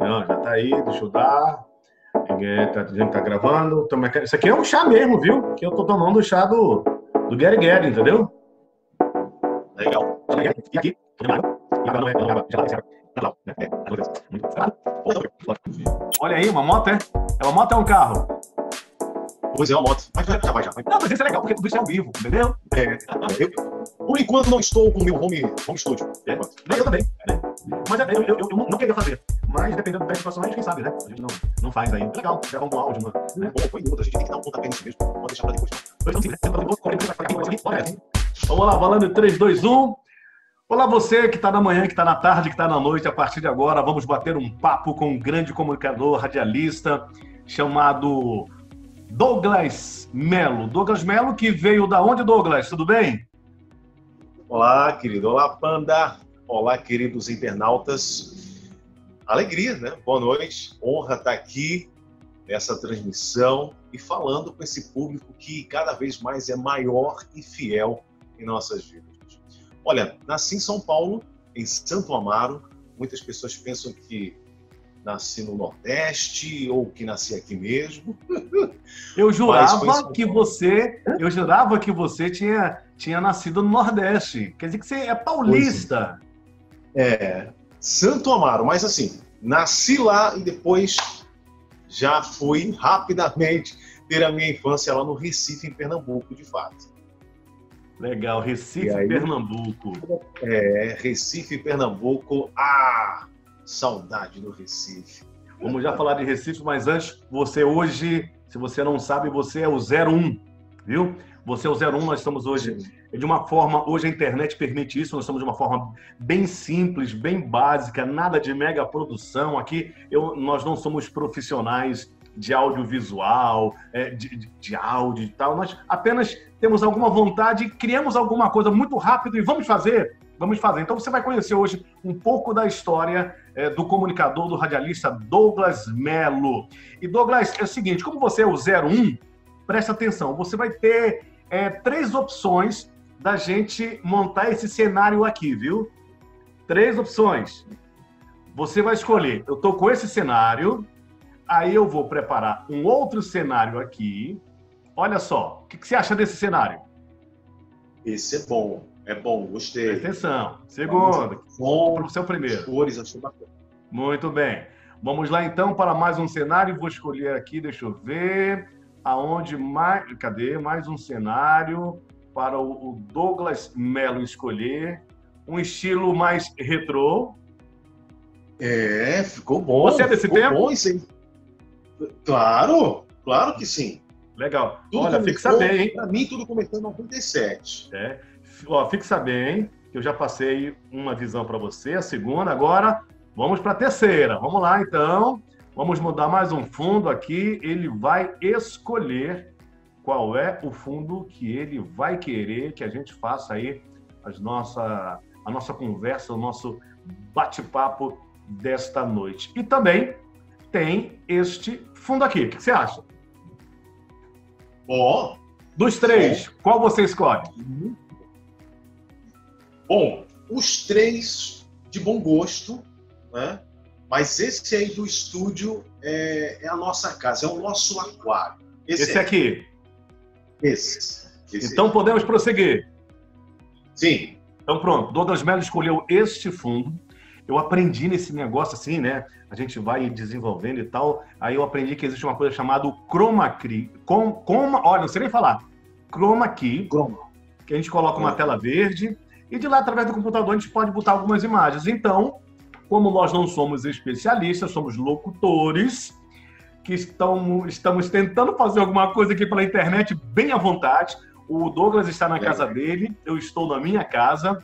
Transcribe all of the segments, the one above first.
Não, já tá aí, deixa eu dar. Ninguém tá dizendo que tá gravando. Isso aqui é um chá mesmo, viu? Que eu tô tomando o chá do, do Gary Gary, entendeu? Legal. E aqui, Olha aí, uma moto, é? É uma moto ou é um carro? Pois é, uma moto. Mas já vai, já vai. Não, mas isso é legal, porque tudo isso é ao vivo, entendeu? É, eu, por enquanto não estou com o meu home, home studio. É. Eu também. É. Mas eu, eu, eu, eu, não queria fazer. Mas dependendo da situação, a gente quem sabe, né? A gente não, não faz aí. Legal, gravar um áudio, mano. É. Bom, foi outra. A gente tem que dar um pontapé nisso mesmo. Pode deixar pra depois. Né? Vamos lá, falando em 3, 2, 1. Olá, você que está na manhã, que está na tarde, que está na noite. A partir de agora, vamos bater um papo com um grande comunicador, radialista, chamado Douglas Melo. Douglas Melo, que veio da onde, Douglas? Tudo bem? Olá, querido. Olá, Panda. Olá, queridos internautas. Alegria, né? Boa noite. Honra estar aqui nessa transmissão e falando com esse público que cada vez mais é maior e fiel em nossas vidas. Olha, nasci em São Paulo, em Santo Amaro. Muitas pessoas pensam que nasci no Nordeste ou que nasci aqui mesmo. Eu jurava que você, eu jurava que você tinha, tinha nascido no Nordeste. Quer dizer que você é paulista. É, Santo Amaro, mas assim, nasci lá e depois já fui rapidamente ter a minha infância lá no Recife, em Pernambuco, de fato. Legal, Recife, aí, Pernambuco. É, Recife, Pernambuco. Ah, saudade do Recife. Vamos já falar de Recife, mas antes, você hoje, se você não sabe, você é o 01, viu? Você é o 01, nós estamos hoje de uma forma, hoje a internet permite isso, nós estamos de uma forma bem simples, bem básica, nada de mega produção. Aqui eu, nós não somos profissionais de audiovisual, é, de, de, de áudio e tal. Nós apenas temos alguma vontade, criamos alguma coisa muito rápido e vamos fazer. Vamos fazer. Então você vai conhecer hoje um pouco da história é, do comunicador, do radialista Douglas Melo. E Douglas, é o seguinte: como você é o 01, presta atenção, você vai ter é, três opções da gente montar esse cenário aqui, viu? Três opções. Você vai escolher, eu estou com esse cenário, Aí eu vou preparar um outro cenário aqui. Olha só, o que, você acha desse cenário? Esse é bom, é bom, gostei. Presta atenção. Segundo, bom para o seu primeiro. Cores, achei bacana. Muito bem. Vamos lá então para mais um cenário. Vou escolher aqui, deixa eu ver, aonde mais, cadê? Mais um cenário para o Douglas Melo escolher um estilo mais retrô. É, ficou bom. Você é desse ficou tempo? Bom isso aí. Claro, claro que sim. Legal. Tudo Olha, fixa bem, hein? Para mim, tudo começou em 97. É. Ó, fixa bem, que eu já passei uma visão para você, a segunda. Agora, vamos para a terceira. Vamos lá, então. Vamos mudar mais um fundo aqui. Ele vai escolher qual é o fundo que ele vai querer que a gente faça aí as nossa, a nossa conversa, o nosso bate-papo desta noite. E também tem este fundo aqui. O que você acha? Ó. Oh. Dos três, oh. qual você escolhe? Bom, os três de bom gosto, né? Mas esse aí do estúdio é, é a nossa casa, é o nosso aquário. Esse, esse é. aqui? Esse. esse então podemos prosseguir. Sim. Então pronto, Douglas Mello escolheu este fundo eu aprendi nesse negócio assim, né? A gente vai desenvolvendo e tal. Aí eu aprendi que existe uma coisa chamada chroma key. Com, com, olha, não sei nem falar. Chroma key. Chroma. Que a gente coloca uma tela verde e de lá, através do computador, a gente pode botar algumas imagens. Então, como nós não somos especialistas, somos locutores que estão, estamos tentando fazer alguma coisa aqui pela internet bem à vontade. O Douglas está na casa dele, eu estou na minha casa.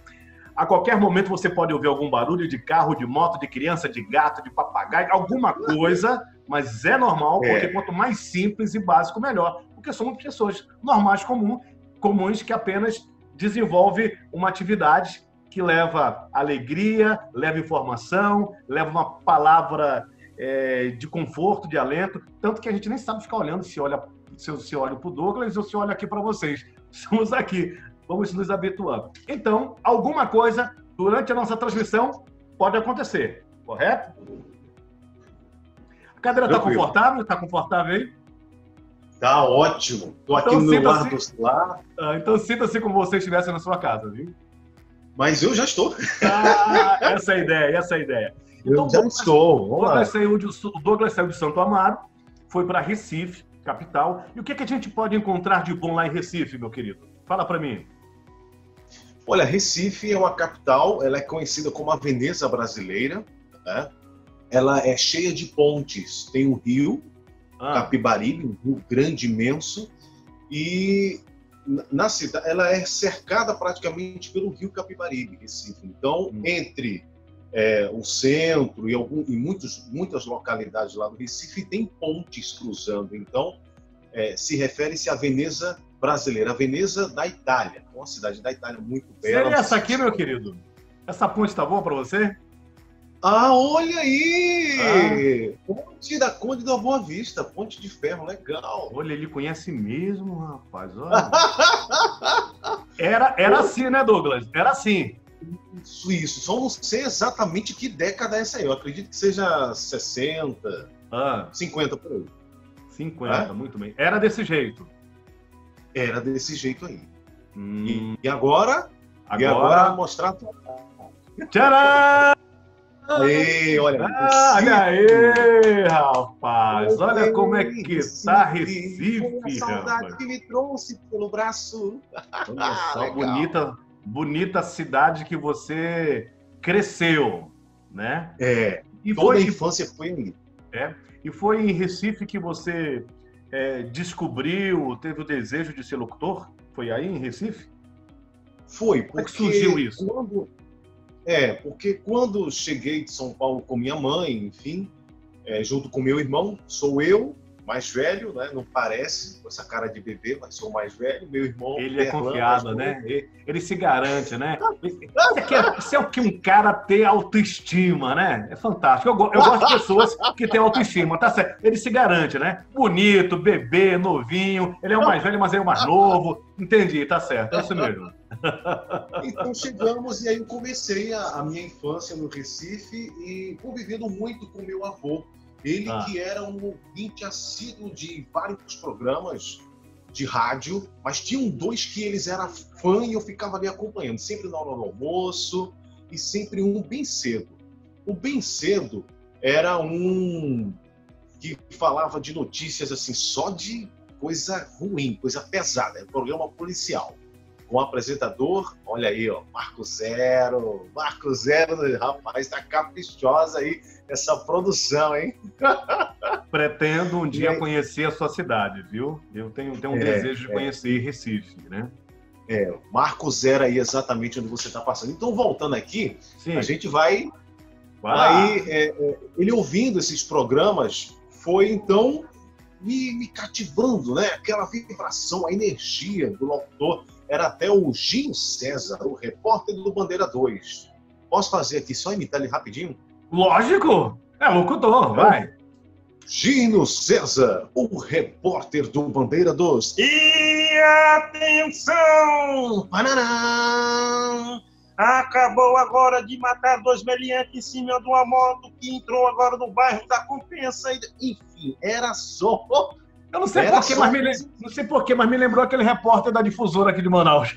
A qualquer momento você pode ouvir algum barulho de carro, de moto, de criança, de gato, de papagaio, alguma coisa, mas é normal, é. porque quanto mais simples e básico, melhor. Porque somos pessoas normais, comum, comuns, que apenas desenvolve uma atividade que leva alegria, leva informação, leva uma palavra é, de conforto, de alento, tanto que a gente nem sabe ficar olhando se olha se eu, se olho para o Douglas ou se olho aqui para vocês. Estamos aqui vamos nos habituando. Então, alguma coisa durante a nossa transmissão pode acontecer, correto? Cadeira tá confortável? Tá confortável aí? Tá ótimo. Tô aqui então, no meu lar do celular. Ah, então sinta-se como você estivesse na sua casa, viu? Mas eu já estou. Ah, essa é a ideia, essa é a ideia. Então, eu já Douglas, estou. Douglas saiu de, o Douglas saiu de Santo Amaro, foi para Recife, capital. E o que, que a gente pode encontrar de bom lá em Recife, meu querido? Fala para mim. Olha, Recife é uma capital, ela é conhecida como a Veneza brasileira, né? Ela é cheia de pontes. Tem o rio ah. Capibaribe, um rio grande, imenso, e na cidade ela é cercada praticamente pelo rio Capibaribe, Recife. Então, hum. entre é, o centro e, algum, e muitos, muitas localidades lá do Recife tem pontes cruzando. Então, é, se refere-se à Veneza brasileira, a Veneza da Itália, uma cidade da Itália muito bela. Seria essa aqui, meu querido? Essa ponte está boa para você? Ah, olha aí! Ah. Ponte da Conde da Boa Vista, Ponte de Ferro, legal. Olha, ele conhece mesmo, rapaz. Olha. era, era assim, né, Douglas? Era assim. Isso. Só não sei exatamente que década é essa aí. Eu acredito que seja 60, ah. 50 por aí. 50, é? muito bem. Era desse jeito. Era desse jeito aí. Hum. E, agora? Agora, e agora mostrar. Tcharam! Aí, olha. Ah, olha aí, rapaz. Olha como é que tá Recife, a saudade rapaz. que me trouxe pelo braço. Olha só, bonita, bonita cidade que você cresceu, né? É. E toda foi, a infância foi ali. É. E foi em Recife que você é, descobriu, teve o desejo de ser locutor? Foi aí em Recife? Foi, porque Como é que surgiu isso? Quando, é, porque quando cheguei de São Paulo com minha mãe, enfim, é, junto com meu irmão, sou eu, mais velho, né? Não parece com essa cara de bebê, mas sou mais velho. Meu irmão. Ele é confiado, né? Ele, ele, se garante, né? Isso é, isso é o que um cara ter autoestima, né? É fantástico. Eu, eu gosto de pessoas que têm autoestima, tá certo? Ele se garante, né? Bonito, bebê, novinho. Ele é o mais velho, mas é o mais novo. Entendi, tá certo. É isso mesmo. Então chegamos e aí eu comecei a, a minha infância no Recife e convivendo muito com meu avô ele ah. que era um ouvinte assíduo de vários programas de rádio, mas tinham dois que eles eram fã e eu ficava ali acompanhando, sempre na hora do almoço e sempre um bem cedo. O bem cedo era um que falava de notícias assim só de coisa ruim, coisa pesada, era um programa policial com o apresentador, olha aí, ó, Marco Zero, Marco Zero, rapaz, tá caprichosa aí essa produção, hein? Pretendo um dia conhecer a sua cidade, viu? Eu tenho, tenho um é, desejo de é. conhecer Recife, né? É, Marco Zero aí exatamente onde você está passando. Então, voltando aqui, Sim. a gente vai. Aí, é, é, ele ouvindo esses programas, foi então me, me cativando, né? Aquela vibração, a energia do locutor era até o Gino César, o repórter do Bandeira 2. Posso fazer aqui só imitar ele rapidinho? Lógico! É locutor, vai! Gino César, o repórter do Bandeira 2. E atenção! Panará! Acabou agora de matar dois meliantes em cima de uma moto que entrou agora no bairro da Compensa. Enfim, era só eu não sei porquê, mas me não sei porquê, mas me lembrou aquele repórter da difusora aqui de Manaus.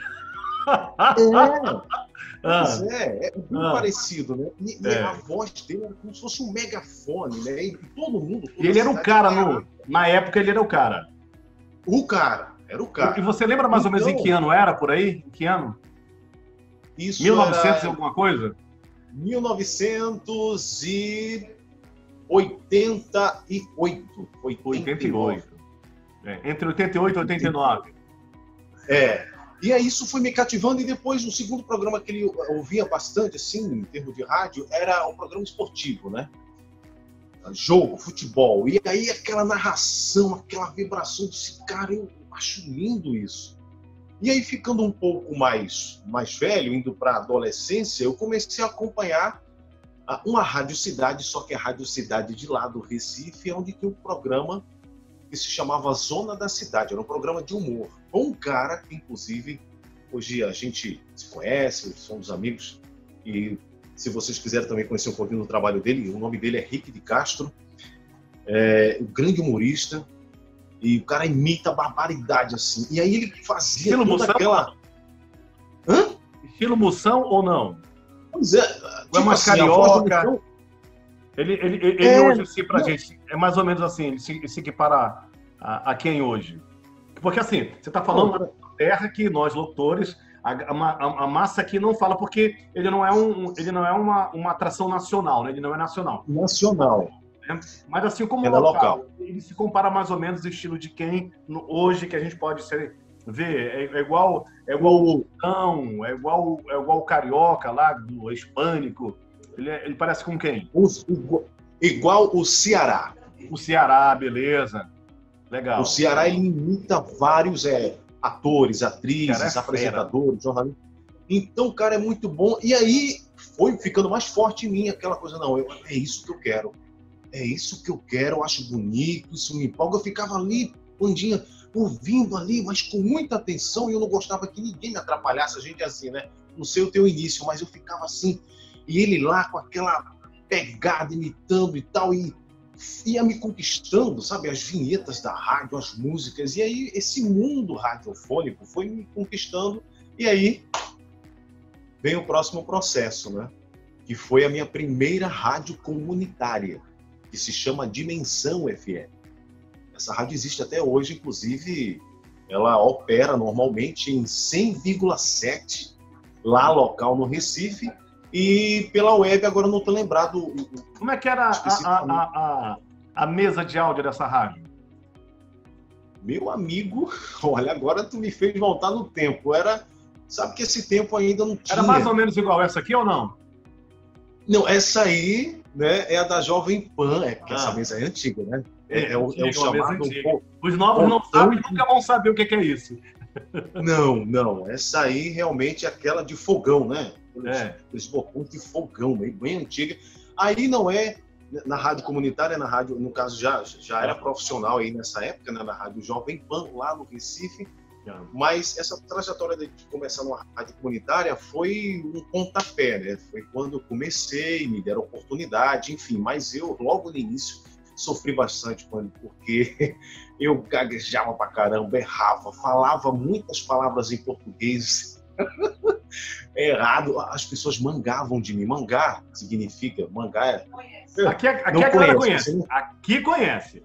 É, ah. é, é muito ah. parecido, né? E, é. a voz dele era como se fosse um megafone, né? E todo mundo. E ele era o cara, no, na época ele era o cara. O cara, era o cara. E você lembra mais então, ou menos em então que ano era por aí? Em que ano? Isso 1900 era... e alguma coisa? 1988. 88. É, entre 88 e 89. É. E aí isso foi me cativando, e depois o segundo programa que ele ouvia bastante, assim, em termos de rádio, era um programa esportivo, né? Jogo, futebol. E aí aquela narração, aquela vibração desse cara, eu acho lindo isso. E aí, ficando um pouco mais, mais velho, indo para a adolescência, eu comecei a acompanhar uma rádio cidade, só que a rádio cidade de lá do Recife, onde tem um programa que se chamava Zona da Cidade. Era um programa de humor. Com um cara que, inclusive, hoje a gente se conhece, somos amigos. E se vocês quiserem também conhecer um pouquinho do trabalho dele, o nome dele é Rick de Castro. é, o grande humorista, e o cara imita barbaridade, assim. E aí ele fazia Estilo toda Moção? aquela... Hã? Estilo Moção ou não? Pois é, é mais a voz do carioca. Moção- Ele, ele, ele É, hoje, assim, pra não. gente, é mais ou menos assim, ele se, ele se equipara a, a quem hoje? Porque assim, você tá falando da terra que nós, locutores, a, a a- massa aqui não fala porque ele não é, um, ele não é uma, uma atração nacional, né? Ele não é nacional. Nacional. Mas assim como é local, ele se compara mais ou menos o estilo de quem no- hoje que a gente pode ser, ver. É, é igual é igual o não, é igual é igual o carioca lá do hispânico. Ele, é- ele parece com quem? Os- igual, igual o Ceará. O Ceará, beleza. Legal. O Ceará ele imita vários é, atores, atrizes, é apresentadores, jornalistas. Então, o cara é muito bom. E aí foi ficando mais forte em mim aquela coisa, não, eu- é isso que eu quero. É isso que eu quero, eu acho bonito, isso me empolga. Eu ficava ali, Pandinha, ouvindo ali, mas com muita atenção, e eu não gostava que ninguém me atrapalhasse, a gente é assim, né? Não sei o teu início, mas eu ficava assim, e ele lá com aquela pegada, imitando e tal, e ia me conquistando, sabe? As vinhetas da rádio, as músicas, e aí esse mundo radiofônico foi me conquistando, e aí vem o próximo processo, né? Que foi a minha primeira rádio comunitária, que se chama Dimensão FM. Essa rádio existe até hoje, inclusive ela opera normalmente em 100,7 lá local no Recife e pela web, agora eu não estou lembrado Como é que era a, a, a, a, mesa de áudio dessa rádio? Meu amigo, olha, agora tu me fez voltar no tempo. Era, sabe que esse tempo ainda não tinha. Era mais ou menos igual essa aqui ou não? Não, essa aí, né, é a da Jovem Pan, é porque Ah. essa mesa é antiga, né? É, é o, é o chamado. Os novos não sabem, nunca vão saber o que é isso. Não, não. Essa aí realmente é aquela de fogão, né? É. Aqueles botões de fogão, bem, bem antiga. Aí não é na rádio comunitária, na rádio, no caso já, já era profissional aí nessa época, né, na rádio Jovem Pan, lá no Recife. Mas essa trajetória de começar numa rádio comunitária foi um pontapé, né? Foi quando eu comecei, me deram oportunidade, enfim. Mas eu, logo no início, sofri bastante, mano, porque eu gaguejava pra caramba, errava, falava muitas palavras em português errado. As pessoas mangavam de mim. Mangar significa, mangar é... Aqui, aqui Não a galera conhece, conhece. você Aqui conhece.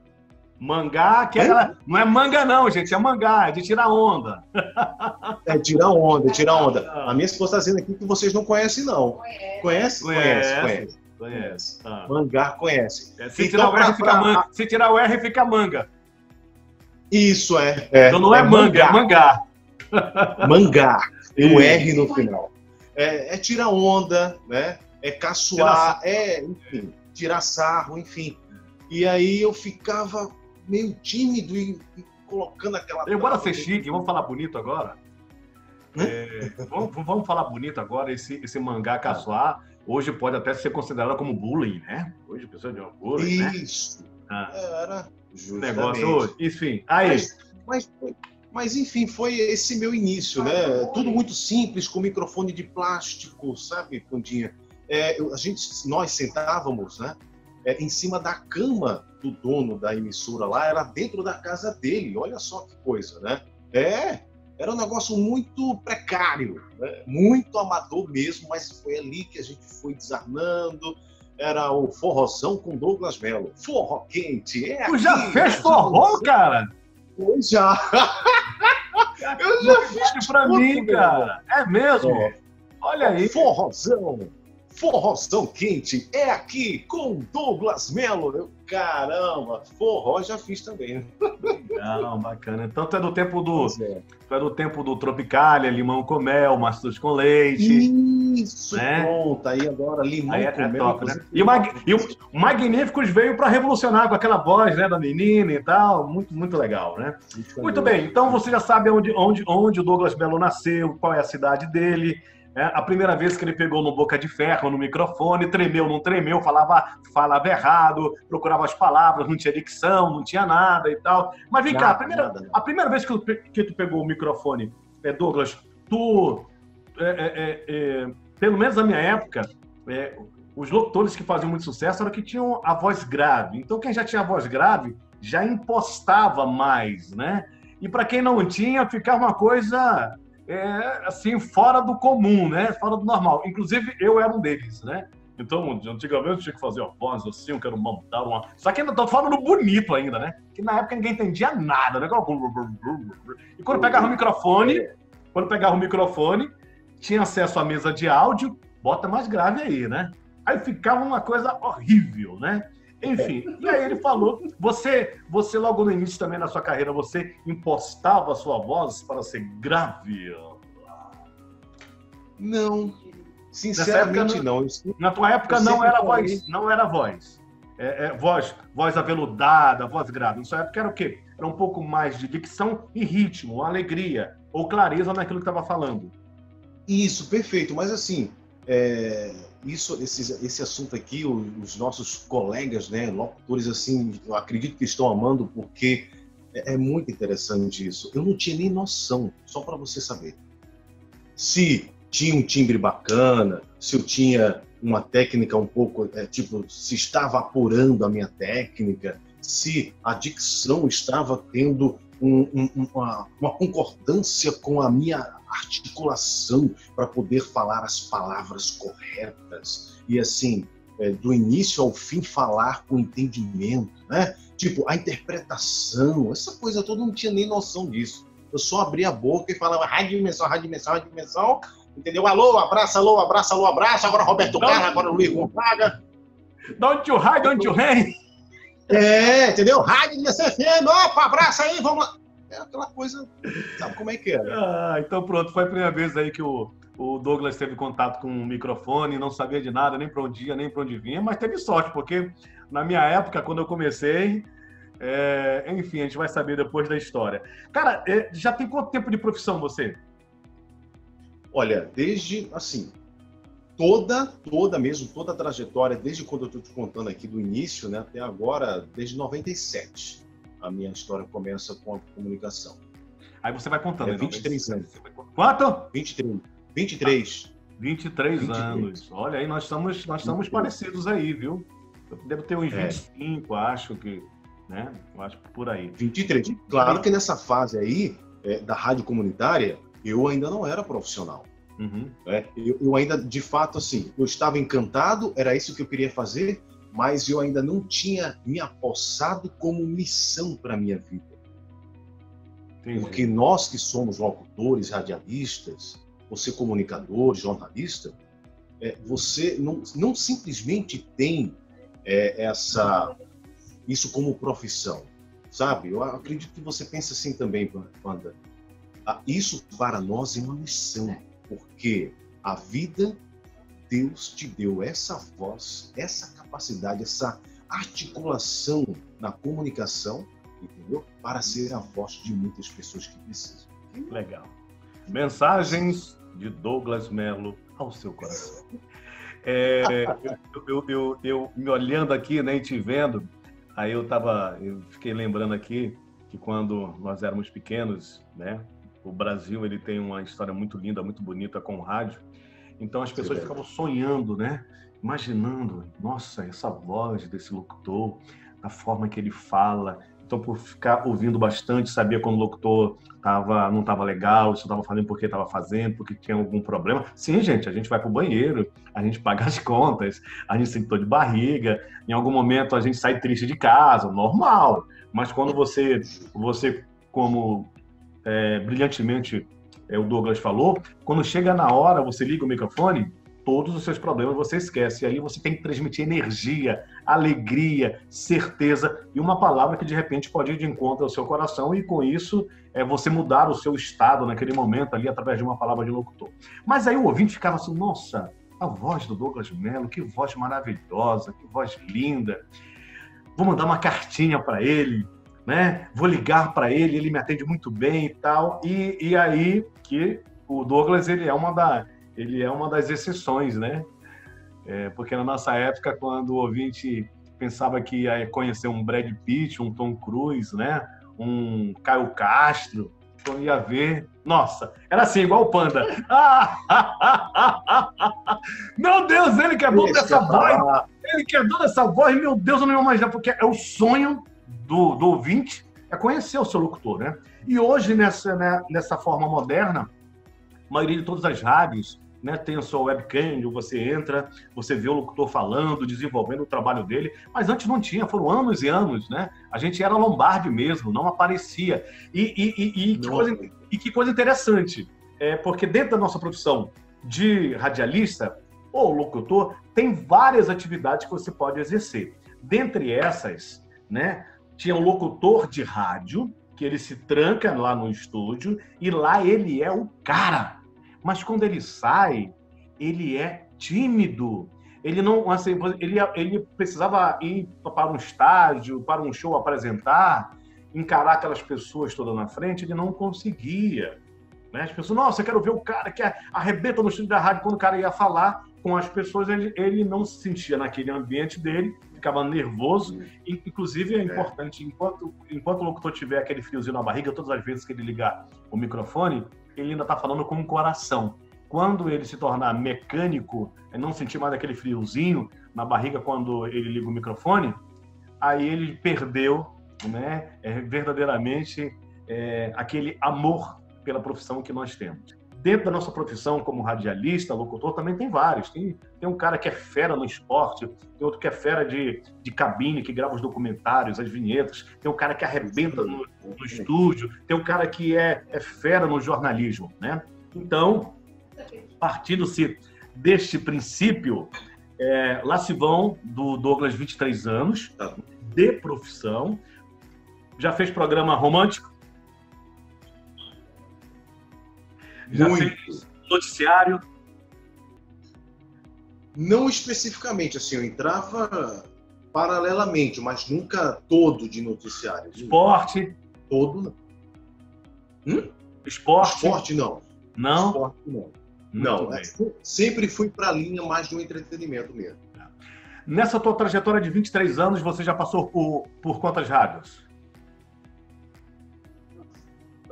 Mangá, aqui É? galera- não é manga não, gente, é mangá, é de tirar onda. É tirar onda, tirar onda. Ah. A minha esposa está dizendo aqui que vocês não conhecem, não. Conhece? Conhece. conhece. Conhece. Ah. Mangar conhece. É, se, Então, tirar o R, pra- fica pra- manga. se tirar o R, fica manga. Isso é. então não é, manga, é mangá. Mangar. Tem um Isso. R no final. É, é tirar onda, né? É caçoar, é, enfim, tirar sarro, enfim. E aí eu ficava meio tímido e, e colocando aquela. Eu, bora ser chique, vamos falar bonito agora? É, vamos, vamos falar bonito agora, esse, esse mangá caçoar. Hoje pode até ser considerado como bullying, né? Hoje pessoa de um bullying, né? Isso. Ah, Era. o negócio justamente. hoje. Enfim, aí. Mas, mas, foi- mas, enfim, foi esse meu início, né? Tudo muito simples, com microfone de plástico, sabe, Pandinha? É, a gente, nós sentávamos, né? é, em cima da cama do dono da emissora lá, era dentro da casa dele. Olha só que coisa, né? É, era um negócio muito precário, né? muito amador mesmo, mas foi ali que a gente foi desarmando. Era o forrozão com Douglas Mello. Forró quente, é Tu já aqui, fez forró, cara? eu já. Eu já fiz pra tudo, mim, cara. É mesmo? É. Olha aí. Forrozão. Forrozão quente é aqui com Douglas Mello. Eu, caramba, forró já fiz também. né? Não, bacana. Então tu é do tempo do, é. tu é do tempo do Tropicália, limão com mel, maçãs com leite. Isso, Né? pronto. Aí agora limão Aí é, com é mel, top, né? E o, Mag... e o Magníficos veio para revolucionar com aquela voz né, da menina e tal. Muito, muito legal, né? Muito bem, então você já sabe onde, onde, onde o Douglas Melo nasceu, qual é a cidade dele. Né? A primeira vez que ele pegou no boca de ferro, no microfone, tremeu, não tremeu, falava, falava errado, procurava as palavras, não tinha dicção, não tinha nada e tal. Mas vem cá, a Nada, primeira, nada, nada. a primeira vez que, que tu pegou o microfone, é, Douglas, tu, é, é, é, é, pelo menos na minha época, é, os locutores que faziam muito sucesso eram que tinham a voz grave. Então, quem já tinha a voz grave já impostava mais, né? E para quem não tinha, ficava uma coisa é, assim, fora do comum, né? Fora do normal. Inclusive, eu era um deles, né? Então, antigamente eu tinha que fazer uma voz assim, eu quero montar uma. Só que ainda tô falando bonito ainda, né? Que na época ninguém entendia nada, né? E quando pegava o microfone, quando pegava o microfone, tinha acesso à mesa de áudio, bota mais grave aí, né? Aí ficava uma coisa horrível, né? Enfim, e aí ele falou, você, você logo no início também na sua carreira, você impostava a sua voz para ser grave? Não, sinceramente não, não. Na tua época não era falei... voz, não era voz. É, é, voz, voz aveludada, voz grave. Na sua época era o quê? Era um pouco mais de dicção e ritmo, alegria ou clareza naquilo que estava falando. Isso, perfeito. Mas assim, é, isso, esse, esse assunto aqui, os nossos colegas, né, locutores, assim, eu acredito que estão amando porque é, é muito interessante isso. Eu não tinha nem noção, só para você saber. Se tinha um timbre bacana, se eu tinha uma técnica um pouco, é, tipo, se estava apurando a minha técnica, se a dicção estava tendo um, um, uma, uma concordância com a minha articulação para poder falar as palavras corretas e assim é, do início ao fim falar com entendimento, né? Tipo a interpretação, essa coisa toda não tinha nem noção disso. Eu só abria a boca e falava rádio dimensão, rádio dimensão, rádio dimensão, entendeu? Alô, abraça, alô, abraça, alô, abraça. Agora Roberto Carlos, agora Luiz Gonzaga. Don't you hide, don't you hang. É, entendeu? Rádio dimensão FM, opa, abraça aí, vamos lá é aquela coisa, sabe como é que é? Né? Ah, então pronto, foi a primeira vez aí que o, o Douglas teve contato com um microfone, não sabia de nada, nem para onde ia, nem para onde vinha, mas teve sorte, porque na minha época, quando eu comecei, é, enfim, a gente vai saber depois da história. Cara, é, já tem quanto tempo de profissão você? Olha, desde, assim, toda, toda mesmo, toda a trajetória, desde quando eu estou te contando aqui do início, né, até agora, desde 97 a minha história começa com a comunicação. Aí você vai contando. É 23 então, anos. Quanto? 23. 23. Ah, 23, 23 anos. Olha aí, nós estamos, nós estamos parecidos aí, viu? Eu devo ter uns 25, é. acho que, né? Eu acho por aí. 23. Claro que nessa fase aí, é, da rádio comunitária, eu ainda não era profissional. Uhum. É, eu, eu, ainda, de fato, assim, eu estava encantado, era isso que eu queria fazer, mas eu ainda não tinha me apossado como missão para a minha vida. Entendi. Porque nós que somos locutores, radialistas, você comunicador, jornalista, é, você não, não simplesmente tem é, essa isso como profissão, sabe? Eu acredito que você pensa assim também, Wanda. Ah, isso para nós é uma missão, porque a vida Deus te deu essa voz, essa capacidade, essa articulação na comunicação, entendeu? Para ser a voz de muitas pessoas que precisam. Legal. Mensagens de Douglas Melo ao seu coração. É, eu, eu, eu, eu, me olhando aqui, né, e te vendo, aí eu tava, eu fiquei lembrando aqui que quando nós éramos pequenos, né, o Brasil ele tem uma história muito linda, muito bonita com o rádio. Então as pessoas ficavam sonhando, né? Imaginando, nossa, essa voz desse locutor, a forma que ele fala. Então, por ficar ouvindo bastante, sabia quando o locutor tava, não estava legal, se estava fazendo porque estava fazendo, porque tinha algum problema. Sim, gente, a gente vai para o banheiro, a gente paga as contas, a gente sente dor de barriga, em algum momento a gente sai triste de casa, normal. Mas quando você, você como é, brilhantemente é, o Douglas falou, quando chega na hora, você liga o microfone, todos os seus problemas você esquece. E aí você tem que transmitir energia, alegria, certeza e uma palavra que de repente pode ir de encontro ao seu coração e com isso é você mudar o seu estado naquele momento ali através de uma palavra de locutor. Mas aí o ouvinte ficava assim, nossa, a voz do Douglas Mello, que voz maravilhosa, que voz linda. Vou mandar uma cartinha para ele, né? Vou ligar para ele, ele me atende muito bem e tal. E, e aí que o Douglas ele é uma da ele é uma das exceções, né? É, porque na nossa época, quando o ouvinte pensava que ia conhecer um Brad Pitt, um Tom Cruise, né? Um Caio Castro, quando ia ver, nossa, era assim, igual o Panda. meu Deus, ele que é dono dessa voz, ele que é dono dessa voz, meu Deus, eu não ia imaginar, porque é o sonho do, do ouvinte é conhecer o seu locutor, né? E hoje, nessa, né, nessa forma moderna, a maioria de todas as rádios né, tem a sua webcam, você entra, você vê o locutor falando, desenvolvendo o trabalho dele, mas antes não tinha, foram anos e anos, né? A gente era lombarde mesmo, não aparecia. E, e, e, e que, coisa, e que coisa interessante, é, porque dentro da nossa profissão de radialista ou locutor, tem várias atividades que você pode exercer. Dentre essas, né, tinha um locutor de rádio, que ele se tranca lá no estúdio e lá ele é o cara mas quando ele sai, ele é tímido. Ele não, assim, ele, ele precisava ir para um estágio, para um show apresentar, encarar aquelas pessoas todas na frente, ele não conseguia. Né? As pessoas, nossa, eu quero ver o cara que arrebenta no estúdio da rádio. Quando o cara ia falar com as pessoas, ele, ele não se sentia naquele ambiente dele, ficava nervoso. Inclusive, é, é importante, enquanto, enquanto o locutor tiver aquele friozinho na barriga, todas as vezes que ele ligar o microfone, ele ainda está falando com o coração. Quando ele se tornar mecânico, é não sentir mais aquele friozinho na barriga quando ele liga o microfone, aí ele perdeu né, é, verdadeiramente é, aquele amor pela profissão que nós temos. Dentro da nossa profissão, como radialista, locutor, também tem vários. Tem, tem um cara que é fera no esporte, tem outro que é fera de, de cabine, que grava os documentários, as vinhetas, tem um cara que arrebenta no, no estúdio, tem um cara que é, é fera no jornalismo. Né? Então, partindo-se deste princípio, é, lá se vão do Douglas, 23 anos, de profissão, já fez programa romântico, Já Muito. fez noticiário? Não especificamente, assim, eu entrava paralelamente, mas nunca todo de noticiário. Esporte? Todo não. Hum? Esporte? Esporte não. Não? Esporte não. não, é, sempre fui para a linha mais do entretenimento mesmo. Nessa tua trajetória de 23 anos, você já passou por, por quantas rádios?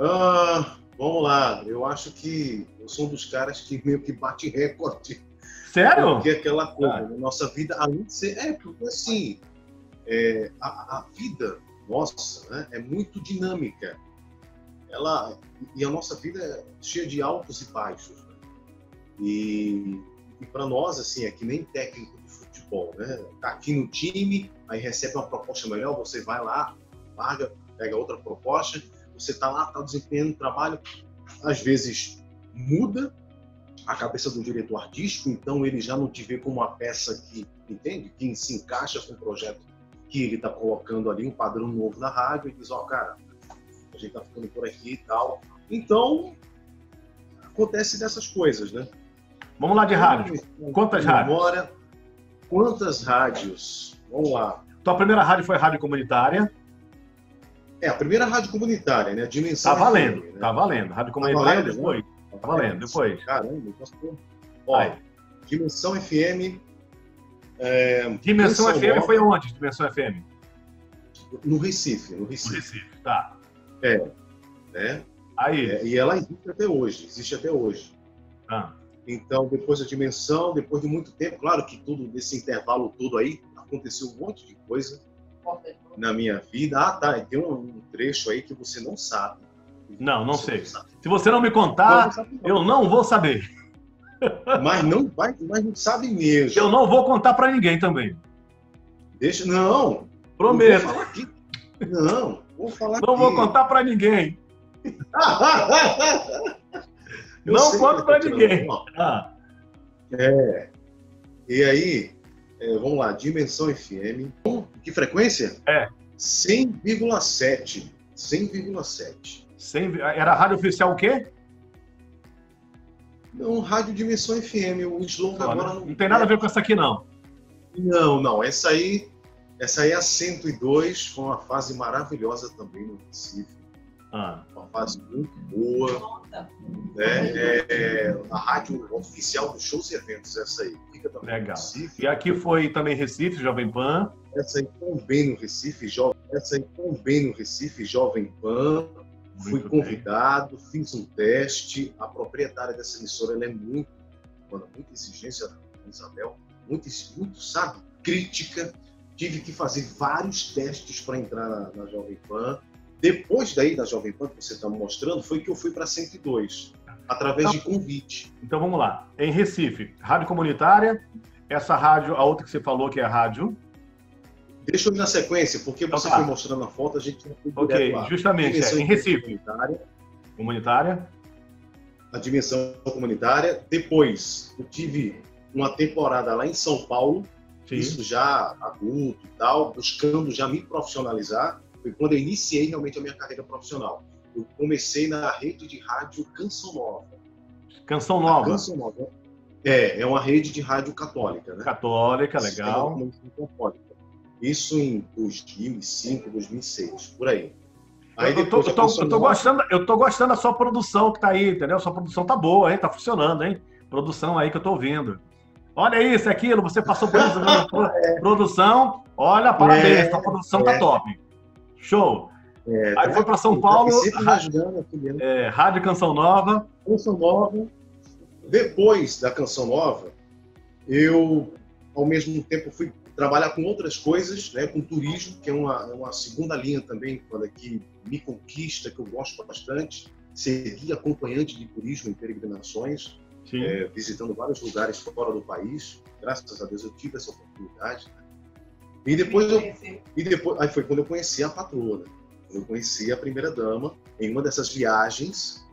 Ah, Vamos lá, eu acho que eu sou um dos caras que meio que bate recorde. Sério? Porque aquela coisa, ah. nossa vida, além de ser. É, porque assim, é, a, a, vida nossa né, é muito dinâmica. Ela, e a nossa vida é cheia de altos e baixos. Né? E, e para nós, assim, é que nem técnico de futebol, né? Tá aqui no time, aí recebe uma proposta melhor, você vai lá, larga, pega outra proposta você está lá, está desempenhando o trabalho, às vezes muda a cabeça do diretor artístico, então ele já não te vê como uma peça que, entende, que se encaixa com o projeto que ele está colocando ali, um padrão novo na rádio, e diz, ó, oh, cara, a gente está ficando por aqui e tal. Então, acontece dessas coisas, né? Vamos lá de rádio. Quantas rádios? Quantas rádios? Vamos lá. Tua primeira rádio foi rádio comunitária? É, a primeira rádio comunitária, né? A dimensão. Tá valendo, FM, né? tá valendo. Rádio tá comunitária tá valendo, depois. Né? Tá valendo, depois. Caramba, passou. Ó, Dimensão FM. É, Dimensão FM Nova, foi onde? Dimensão FM? No Recife, no Recife. No Recife, tá. É. Né? Aí. É, e ela existe até hoje, existe até hoje. Ah. Então, depois da dimensão, depois de muito tempo, claro que tudo nesse intervalo todo aí, aconteceu um monte de coisa na minha vida. Ah, tá. Tem um, trecho aí que você não sabe. Não, não sei. Não Se você não me contar, não, não eu não vou saber. Mas não vai, mas não sabe mesmo. Eu não vou contar para ninguém também. Deixa, não. Prometo. Não, vou falar Não aqui. vou contar para ninguém. não conto para ninguém. Ah. É. E aí, é, vamos lá, Dimensão FM. Que frequência? É. 100,7. 100,7. Era a rádio oficial o quê? Não, Rádio Dimensão FM. O slogan agora não. Não tem nada a ver com essa aqui, não. Não, não. Essa aí, essa aí é a 102. Foi uma fase maravilhosa também no Recife. Ah. Uma fase muito boa. Né? É, é, a rádio oficial dos shows e eventos, essa aí. Fica também Legal. E aqui foi também Recife, Jovem Pan. Essa aí também no Recife, Jovem. Essa aí também no Recife, Jovem Pan. Fui convidado, bem. fiz um teste. A proprietária dessa emissora ela é muito, mano, muita exigência, Isabel, muito, muito, sabe, crítica. Tive que fazer vários testes para entrar na, na, Jovem Pan. Depois daí da Jovem Pan que você está mostrando, foi que eu fui para 102, através então, de convite. Então vamos lá. Em Recife, rádio comunitária, essa rádio, a outra que você falou que é a rádio. Deixa eu ir na sequência, porque você então, tá. foi mostrando a foto, a gente não foi Ok, justamente, é, em Recife. Comunitária. comunitária. A dimensão comunitária. Depois, eu tive uma temporada lá em São Paulo, Sim. isso já adulto e tal, buscando já me profissionalizar. Foi quando eu iniciei realmente a minha carreira profissional. Eu comecei na rede de rádio Canção Nova. Canção Nova? A Canção Nova. É, é uma rede de rádio católica, né? Católica, legal. Isso em 2005, 2006, por aí. aí eu, tô, eu, tô, eu, tô, gostando, eu tô gostando da sua produção que tá aí, entendeu? Sua produção tá boa, hein? Tá funcionando, hein? Produção aí que eu tô ouvindo. Olha isso, aquilo, você passou por isso. É. Produção, olha, parabéns, é, a produção tá é. tá top. Show. É, aí foi para São Paulo, rádio, é, rádio Canção Nova. Canção Nova. Depois da Canção Nova, eu, ao mesmo tempo, fui trabalhar com outras coisas, né, com turismo, que é uma, uma segunda linha também, quando aqui me conquista, que eu gosto bastante. Segui acompanhante de turismo em peregrinações é, visitando vários lugares fora do país. Graças a Deus eu tive essa oportunidade. Né? E depois eu, e depois aí foi quando eu conheci a patroa, né? eu conheci a primeira dama em uma dessas viagens.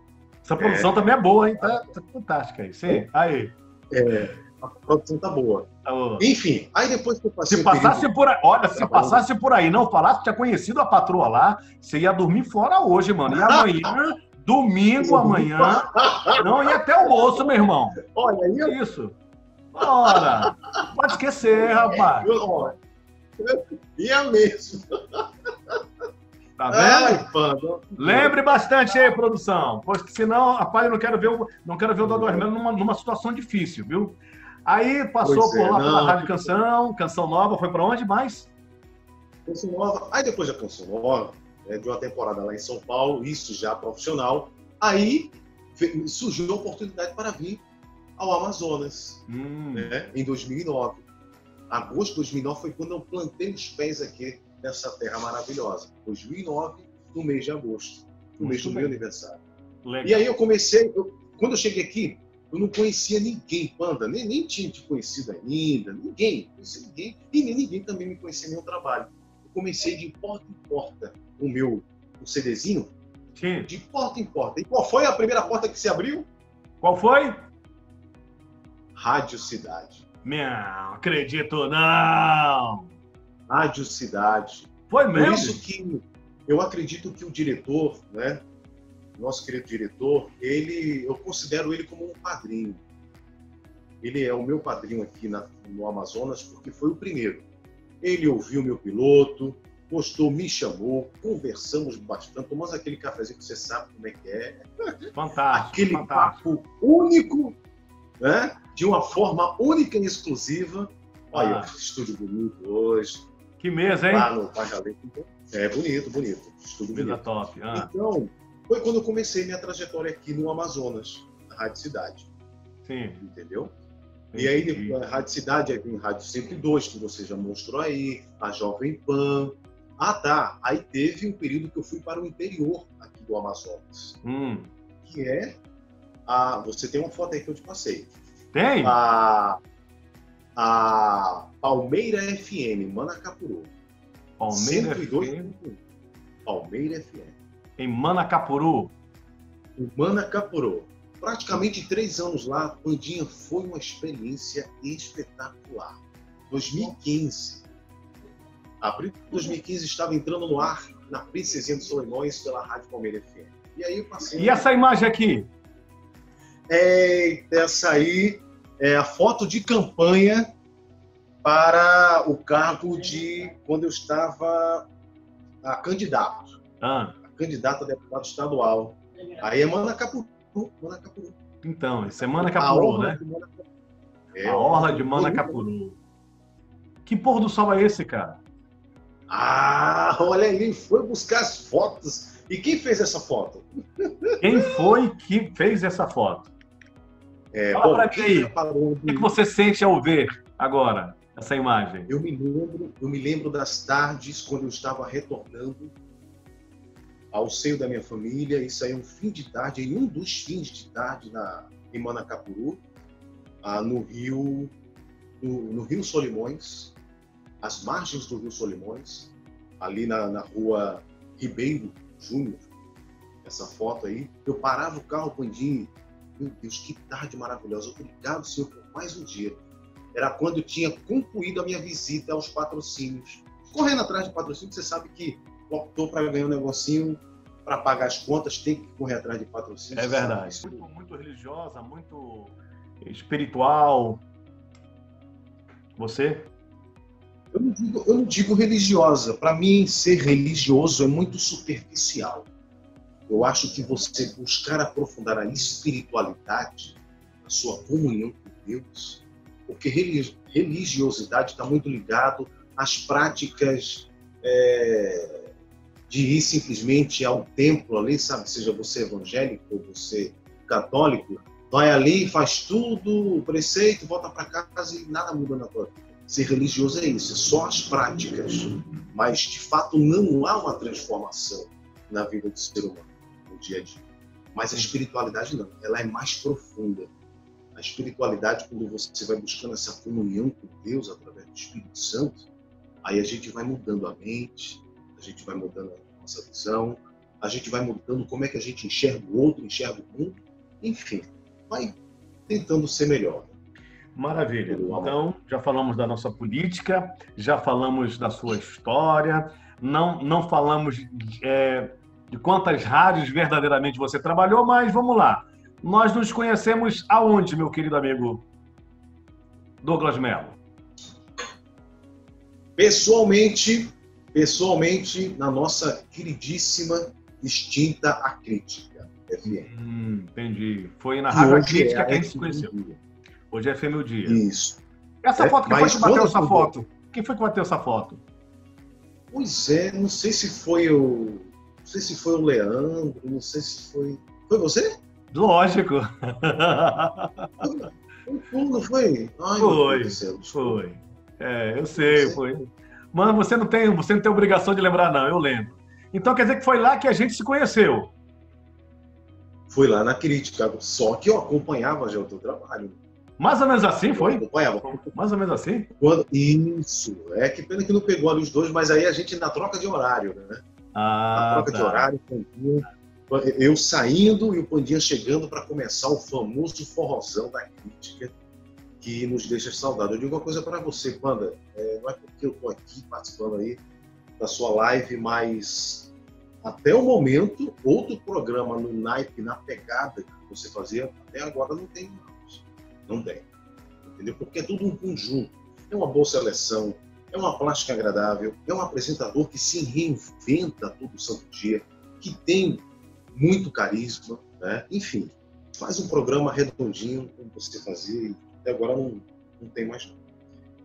Essa produção é... também é boa, hein? Tá, tá fantástica aí. Sim, aí. É, a produção tá boa. Tá Enfim, aí depois que eu passei. Se passasse período... por aí, olha, se passasse por aí, não falasse que tinha conhecido a patroa lá, você ia dormir fora hoje, mano. E amanhã Domingo amanhã. Não ia até o osso, meu irmão. Olha aí. Isso. Ora, pode esquecer, rapaz. Ia mesmo. Tá vendo? Lembre bastante aí, produção. Pois que senão, rapaz, eu não quero ver o, não quero ver o Dodô Armando numa, numa situação difícil, viu? Aí passou pois por é, lá não, pela Rádio Canção, Canção Nova, foi para onde mais? Canção Nova. Aí depois da Canção Nova, né, de uma temporada lá em São Paulo, isso já profissional. Aí surgiu a oportunidade para vir ao Amazonas, hum. né, em 2009. Agosto de 2009 foi quando eu plantei os pés aqui nessa terra maravilhosa. 2009, no mês de agosto, no mês do meu aniversário. Legal. E aí eu comecei, eu, quando eu cheguei aqui, eu não conhecia ninguém, Panda, nem, nem tinha te conhecido ainda, ninguém, conhecia ninguém, e nem ninguém também me conhecia meu trabalho. Eu comecei de porta em porta, o meu o CDzinho Sim. de porta em porta. E qual foi a primeira porta que se abriu? Qual foi? Rádio Cidade. Não, acredito não. Rádio Cidade. Foi mesmo? Por isso que eu acredito que o diretor, né, nosso querido diretor, ele, eu considero ele como um padrinho. Ele é o meu padrinho aqui na, no Amazonas porque foi o primeiro. Ele ouviu meu piloto, gostou, me chamou, conversamos bastante, tomamos aquele cafezinho que você sabe como é que é. Fantástico. aquele fantástico. papo único, né? De uma forma única e exclusiva. Olha, ah. estúdio bonito hoje. Que mesa, hein? Lá no É bonito, bonito. Estúdio mesa bonito. top. Ah. Então, foi quando eu comecei minha trajetória aqui no Amazonas, na Rádio Cidade. Sim. Entendeu? E aí, depois, a Rádio Cidade, aí vem Rádio 102, que você já mostrou aí, a Jovem Pan, ah, tá. Aí teve um período que eu fui para o interior aqui do Amazonas. Hum. Que é a. Você tem uma foto aí que eu te passei. Tem? A, a Palmeira FM, Manacapuru. Palmeira 102, FM? Palmeira FM. Em Manacapuru? Em Manacapuru. Praticamente três anos lá, Pandinha foi uma experiência espetacular. 2015 Abril de 2015 estava entrando no ar na Princesinha dos Solimões pela Rádio Palmeiras FM. E aí eu passei. E essa imagem aqui? É, essa aí é a foto de campanha para o cargo de quando eu estava a candidato. Ah. A candidato a deputado estadual. Aí é Manacapuru. Manacapuru. Então, isso é Manacapuru, né? É, a Orla de Manacapuru. Que pôr do sol é esse, cara? Ah, olha, ele foi buscar as fotos. E quem fez essa foto? Quem foi que fez essa foto? É, Fala bom, pra mim aí. O que que você sente ao ver agora essa imagem? Eu me lembro, eu me lembro das tardes quando eu estava retornando ao seio da minha família. Isso aí é um fim de tarde, em um dos fins de tarde na, em Manacapuru, ah, no Rio, no, no Rio Solimões, às margens do Rio Solimões, ali na, na rua Ribeiro Júnior. Essa foto aí, eu parava o carro, Pandinho. Meu Deus, que tarde maravilhosa! Obrigado, Senhor, por mais um dia era quando eu tinha concluído a minha visita aos patrocínios. Correndo atrás de patrocínio, você sabe que optou para ganhar um negocinho, para pagar as contas, tem que correr atrás de patrocínio. É verdade. Muito, muito religiosa, muito espiritual. Você? Eu não digo, eu não digo religiosa. Para mim, ser religioso é muito superficial. Eu acho que você buscar aprofundar a espiritualidade, a sua comunhão com Deus, porque reli- religiosidade está muito ligado às práticas é, de ir simplesmente ao templo ali, sabe? Seja você evangélico ou você católico, vai ali, faz tudo, o preceito, volta para casa e nada muda na tua vida. Ser religioso é isso, é só as práticas, mas de fato não há uma transformação na vida do ser humano no dia a dia. Mas a espiritualidade não, ela é mais profunda. A espiritualidade, quando você vai buscando essa comunhão com Deus através do Espírito Santo, aí a gente vai mudando a mente, a gente vai mudando a nossa visão, a gente vai mudando como é que a gente enxerga o outro, enxerga o mundo, enfim, vai tentando ser melhor. Maravilha. Então, já falamos da nossa política, já falamos da sua história, não, não falamos é, de quantas rádios verdadeiramente você trabalhou, mas vamos lá. Nós nos conhecemos aonde, meu querido amigo Douglas Mello? Pessoalmente, pessoalmente, na nossa queridíssima, extinta A Crítica, FM. Hum, entendi. Foi na Rádio Crítica é que a gente se conheceu. Dia. Hoje é FM o Dia. Isso. Essa É, foto, quem foi que bateu essa foto? Quem foi que bateu essa foto? Pois é, não sei se foi o. Não sei se foi o Leandro, não sei se foi. Foi você? Lógico. Foi não foi? Ai, Foi, Deus. Foi. É, eu sei, foi. Mano, você não tem, você não tem obrigação de lembrar, não, eu lembro. Então quer dizer que foi lá que a gente se conheceu. Foi lá na crítica, só que eu acompanhava já o teu trabalho. Mais ou menos assim, Eu foi? acompanhava. Mais ou menos assim? Quando- Isso. É que pena que não pegou ali os dois, mas aí a gente na troca de horário, né? Ah, troca de tá. horário, Pandinha, eu saindo e o Pandinha chegando para começar o famoso forrozão da crítica que nos deixa saudade. Eu digo uma coisa para você, Panda, é, não é porque eu tô aqui participando aí da sua live, mas até o momento, outro programa no naipe, na pegada que você fazia, até agora não tem mais. Não tem. Entendeu? Porque é tudo um conjunto. É uma boa seleção, é uma plástica agradável, é um apresentador que se reinventa todo santo dia, que tem muito carisma, né? enfim, faz um programa redondinho como você fazia e até agora não, não tem mais.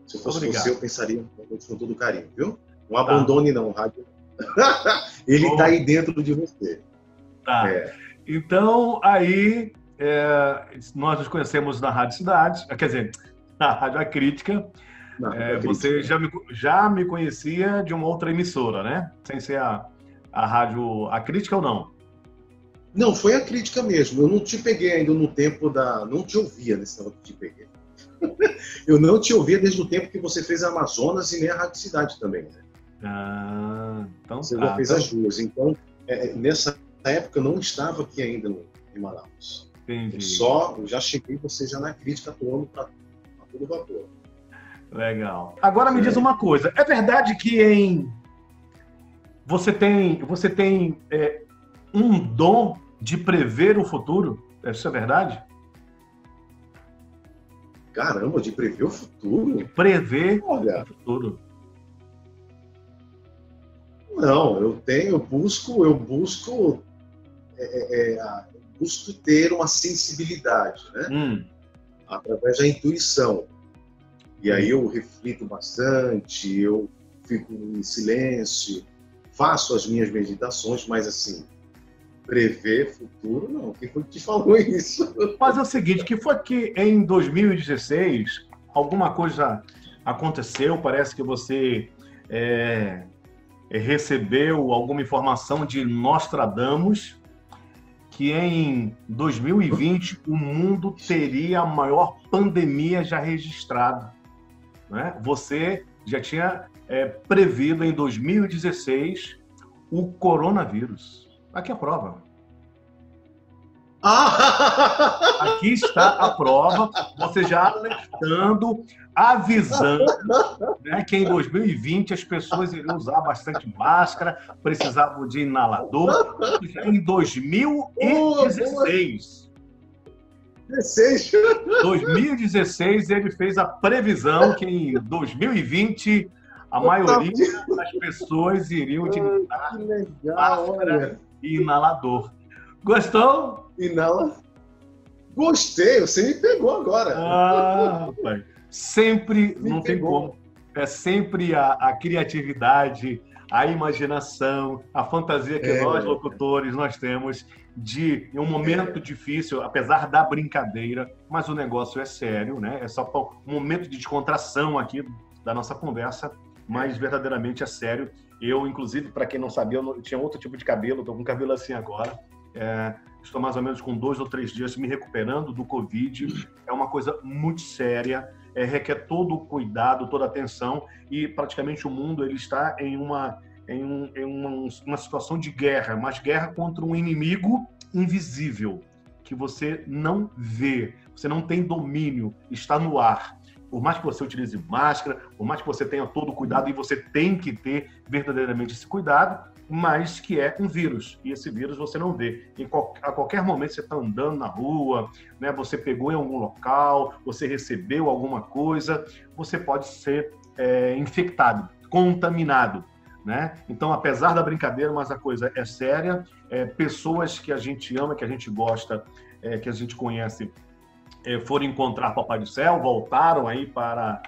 Se eu fosse Obrigado. você, eu pensaria com todo carinho, viu? Não abandone não, rádio. Ele está aí dentro de você. Tá. É. Então, aí, é, nós nos conhecemos na Rádio Cidade, quer dizer, na Rádio A Crítica. Não, É, você já me, já me conhecia de uma outra emissora, né? Sem ser a, a Rádio A Crítica ou não? Não, foi a crítica mesmo. Eu não te peguei ainda no tempo da. Não te ouvia nesse tempo que te peguei. Eu não te ouvia desde o tempo que você fez a Amazonas e nem a Rádio Cidade também. Né? Ah, então Você tá. já fez então, as duas. Então, é, nessa época, eu não estava aqui ainda no, em Manaus. Eu Entendi. só, eu já cheguei, você já na crítica atuando para todo vapor. Legal. Agora me diz uma coisa. É verdade que em você tem você tem é, um dom de prever o futuro? Isso é verdade? Caramba, de prever o futuro? Prever Olha, o futuro. não, eu tenho, eu busco, eu busco, é, é, é, eu busco ter uma sensibilidade, né? Hum, através da intuição. E aí eu reflito bastante, eu fico em silêncio, faço as minhas meditações, mas assim, prever futuro, não. Quem foi que te falou isso? Mas é o seguinte, que foi que em 2016 alguma coisa aconteceu, parece que você é, recebeu alguma informação de Nostradamus que em 2020 o mundo teria a maior pandemia já registrada. Né? Você já tinha é, prevido em 2016 o coronavírus. Aqui a prova. Aqui está a prova, você já alertando, avisando né, que em 2020 as pessoas iriam usar bastante máscara, precisavam de inalador. Em 2016. 16. 2016 ele fez a previsão que em 2020 a maioria das pessoas iriam utilizar máscara e inalador. Gostou? Inala. Gostei, você me pegou agora. Ah, rapaz. Sempre, me não pegou. tem como. É sempre a, a, criatividade, a imaginação, a fantasia que é, nós, locutores, nós temos de um momento difícil, apesar da brincadeira, mas o negócio é sério, né? É só um momento de descontração aqui da nossa conversa, mas verdadeiramente é sério. Eu, inclusive, para quem não sabia, eu tinha outro tipo de cabelo, estou com cabelo assim agora. É, estou mais ou menos com dois ou três dias me recuperando do Covid. É uma coisa muito séria, é, requer todo o cuidado, toda a atenção e praticamente o mundo ele está em uma em, um, em uma, uma situação de guerra, mas guerra contra um inimigo invisível que você não vê, você não tem domínio, está no ar. Por mais que você utilize máscara, por mais que você tenha todo o cuidado, e você tem que ter verdadeiramente esse cuidado, mas que é um vírus. E esse vírus você não vê. Qual, a qualquer momento você está andando na rua, né, você pegou em algum local, você recebeu alguma coisa, você pode ser é, infectado, contaminado. Né? Então, apesar da brincadeira, mas a coisa é séria. É, pessoas que a gente ama, que a gente gosta, é, que a gente conhece, é, foram encontrar Papai do Céu, voltaram aí para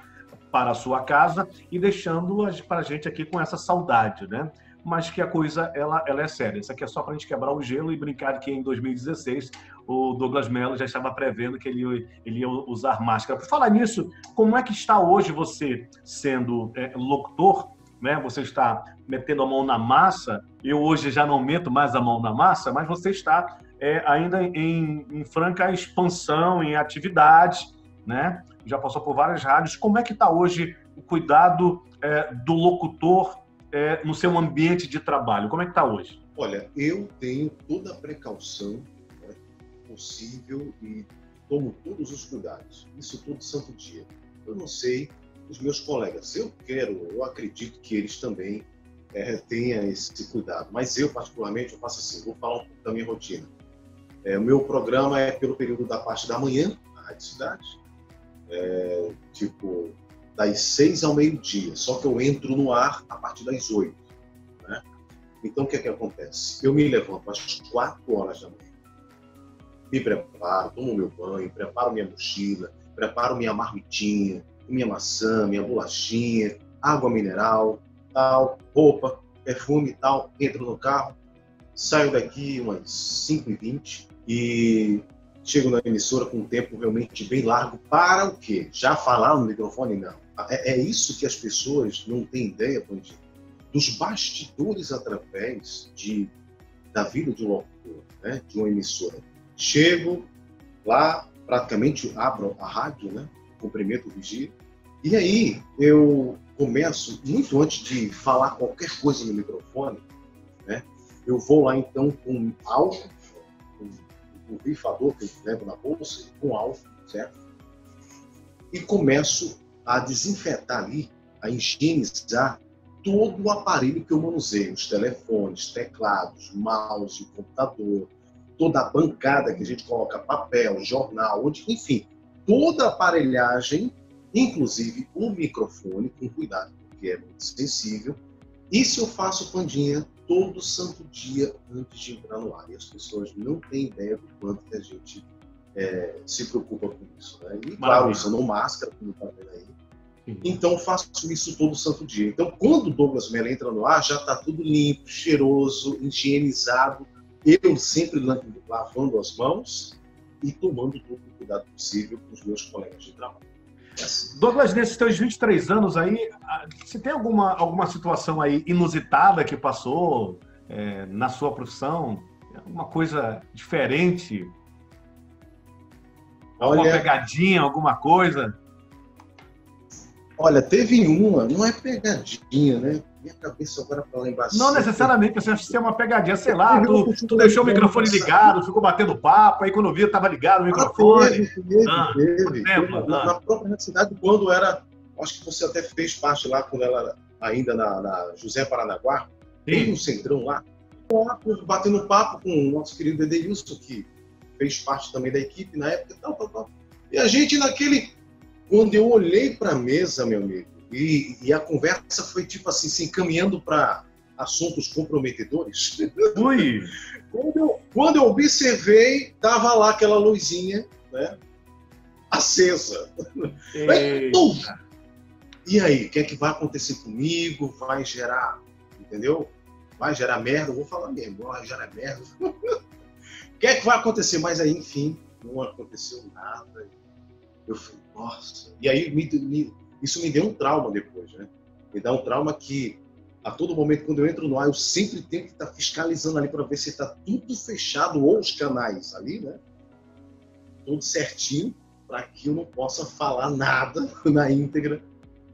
para a sua casa e deixando para a gente aqui com essa saudade, né? mas que a coisa ela, ela é séria. Isso aqui é só para a gente quebrar o gelo e brincar que em 2016 o Douglas Mello já estava prevendo que ele, ele ia usar máscara. Por falar nisso, como é que está hoje você sendo é, locutor? Né? Você está metendo a mão na massa. Eu hoje já não meto mais a mão na massa, mas você está é, ainda em, em, franca expansão, em atividade, né? Já passou por várias rádios. Como é que está hoje o cuidado é, do locutor é, no seu ambiente de trabalho? Como é que está hoje? Olha, eu tenho toda a precaução né, possível e tomo todos os cuidados. Isso todo santo dia. Eu não sei os meus colegas. Eu quero, eu acredito que eles também é, tenham esse cuidado. Mas eu, particularmente, eu faço assim, vou falar um pouco da minha rotina. É, o meu programa é pelo período da parte da manhã, na Rádio Cidade. É, tipo, das seis ao meio-dia, só que eu entro no ar a partir das oito. Né? Então, o que é que acontece? Eu me levanto às quatro horas da manhã, me preparo, tomo meu banho, preparo minha mochila, preparo minha marmitinha, minha maçã, minha bolachinha, água mineral, tal, roupa, perfume e tal, entro no carro, saio daqui umas 5h20 e chego na emissora com um tempo realmente bem largo para o quê? Já falar no microfone? Não é, é isso que as pessoas não têm ideia, Pandinho, dos bastidores através de, da vida de um locutor, né, de uma emissora. Chego lá, praticamente abro a rádio, né, cumprimento o vigília, e aí eu começo, muito antes de falar qualquer coisa no microfone, né, eu vou lá então com álcool, com o bifador que eu levo na bolsa, com álcool, certo? E começo a desinfetar ali, a higienizar todo o aparelho que eu manuseio, os telefones, teclados, mouse, computador, toda a bancada que a gente coloca papel, jornal, onde, enfim, toda a aparelhagem, inclusive o microfone, com cuidado, porque é muito sensível. Isso eu faço pandinha todo santo dia antes de entrar no ar. E as pessoas não têm ideia do quanto que a gente é, se preocupa com isso. Né? E, claro, usando máscara, como está vendo aí, Então faço isso todo santo dia. Então quando o Douglas Mello entra no ar, já está tudo limpo, cheiroso, higienizado. Eu sempre lavando as mãos e tomando todo o cuidado possível com os meus colegas de trabalho. É assim. Douglas, nesses teus 23 anos aí, você tem alguma, alguma situação aí inusitada que passou é, na sua profissão? Alguma coisa diferente? Alguma Olha... pegadinha, alguma coisa? Olha, teve uma, não é pegadinha, né? Minha cabeça agora para lá embaixo. Não necessariamente, você acha que é uma pegadinha, sei lá, tu, tu deixou o microfone ligado, ficou batendo papo, aí quando via estava ligado o ah, microfone. Ah, teve, teve, ah, teve. Ah. Na própria cidade, quando era, acho que você até fez parte lá, quando ela ainda na, na José Paranaguá, tem um centrão lá, batendo papo com o nosso querido Edeilson, que fez parte também da equipe na época, tal, tal, tal. E a gente naquele quando eu olhei para a mesa, meu amigo, e, e, a conversa foi tipo assim, se encaminhando para assuntos comprometedores. Ui! quando, eu, quando eu observei, tava lá aquela luzinha, né? Acesa. e aí, o que é que vai acontecer comigo? Vai gerar, entendeu? Vai gerar merda? Eu vou falar mesmo, vai gerar merda. O que é que vai acontecer? Mas aí, enfim, não aconteceu nada. Eu falei, nossa. E aí me, me, isso me deu um trauma depois, né? Me dá um trauma que a todo momento, quando eu entro no ar, eu sempre tenho que estar fiscalizando ali para ver se está tudo fechado, ou os canais ali, né? Tudo certinho, para que eu não possa falar nada na íntegra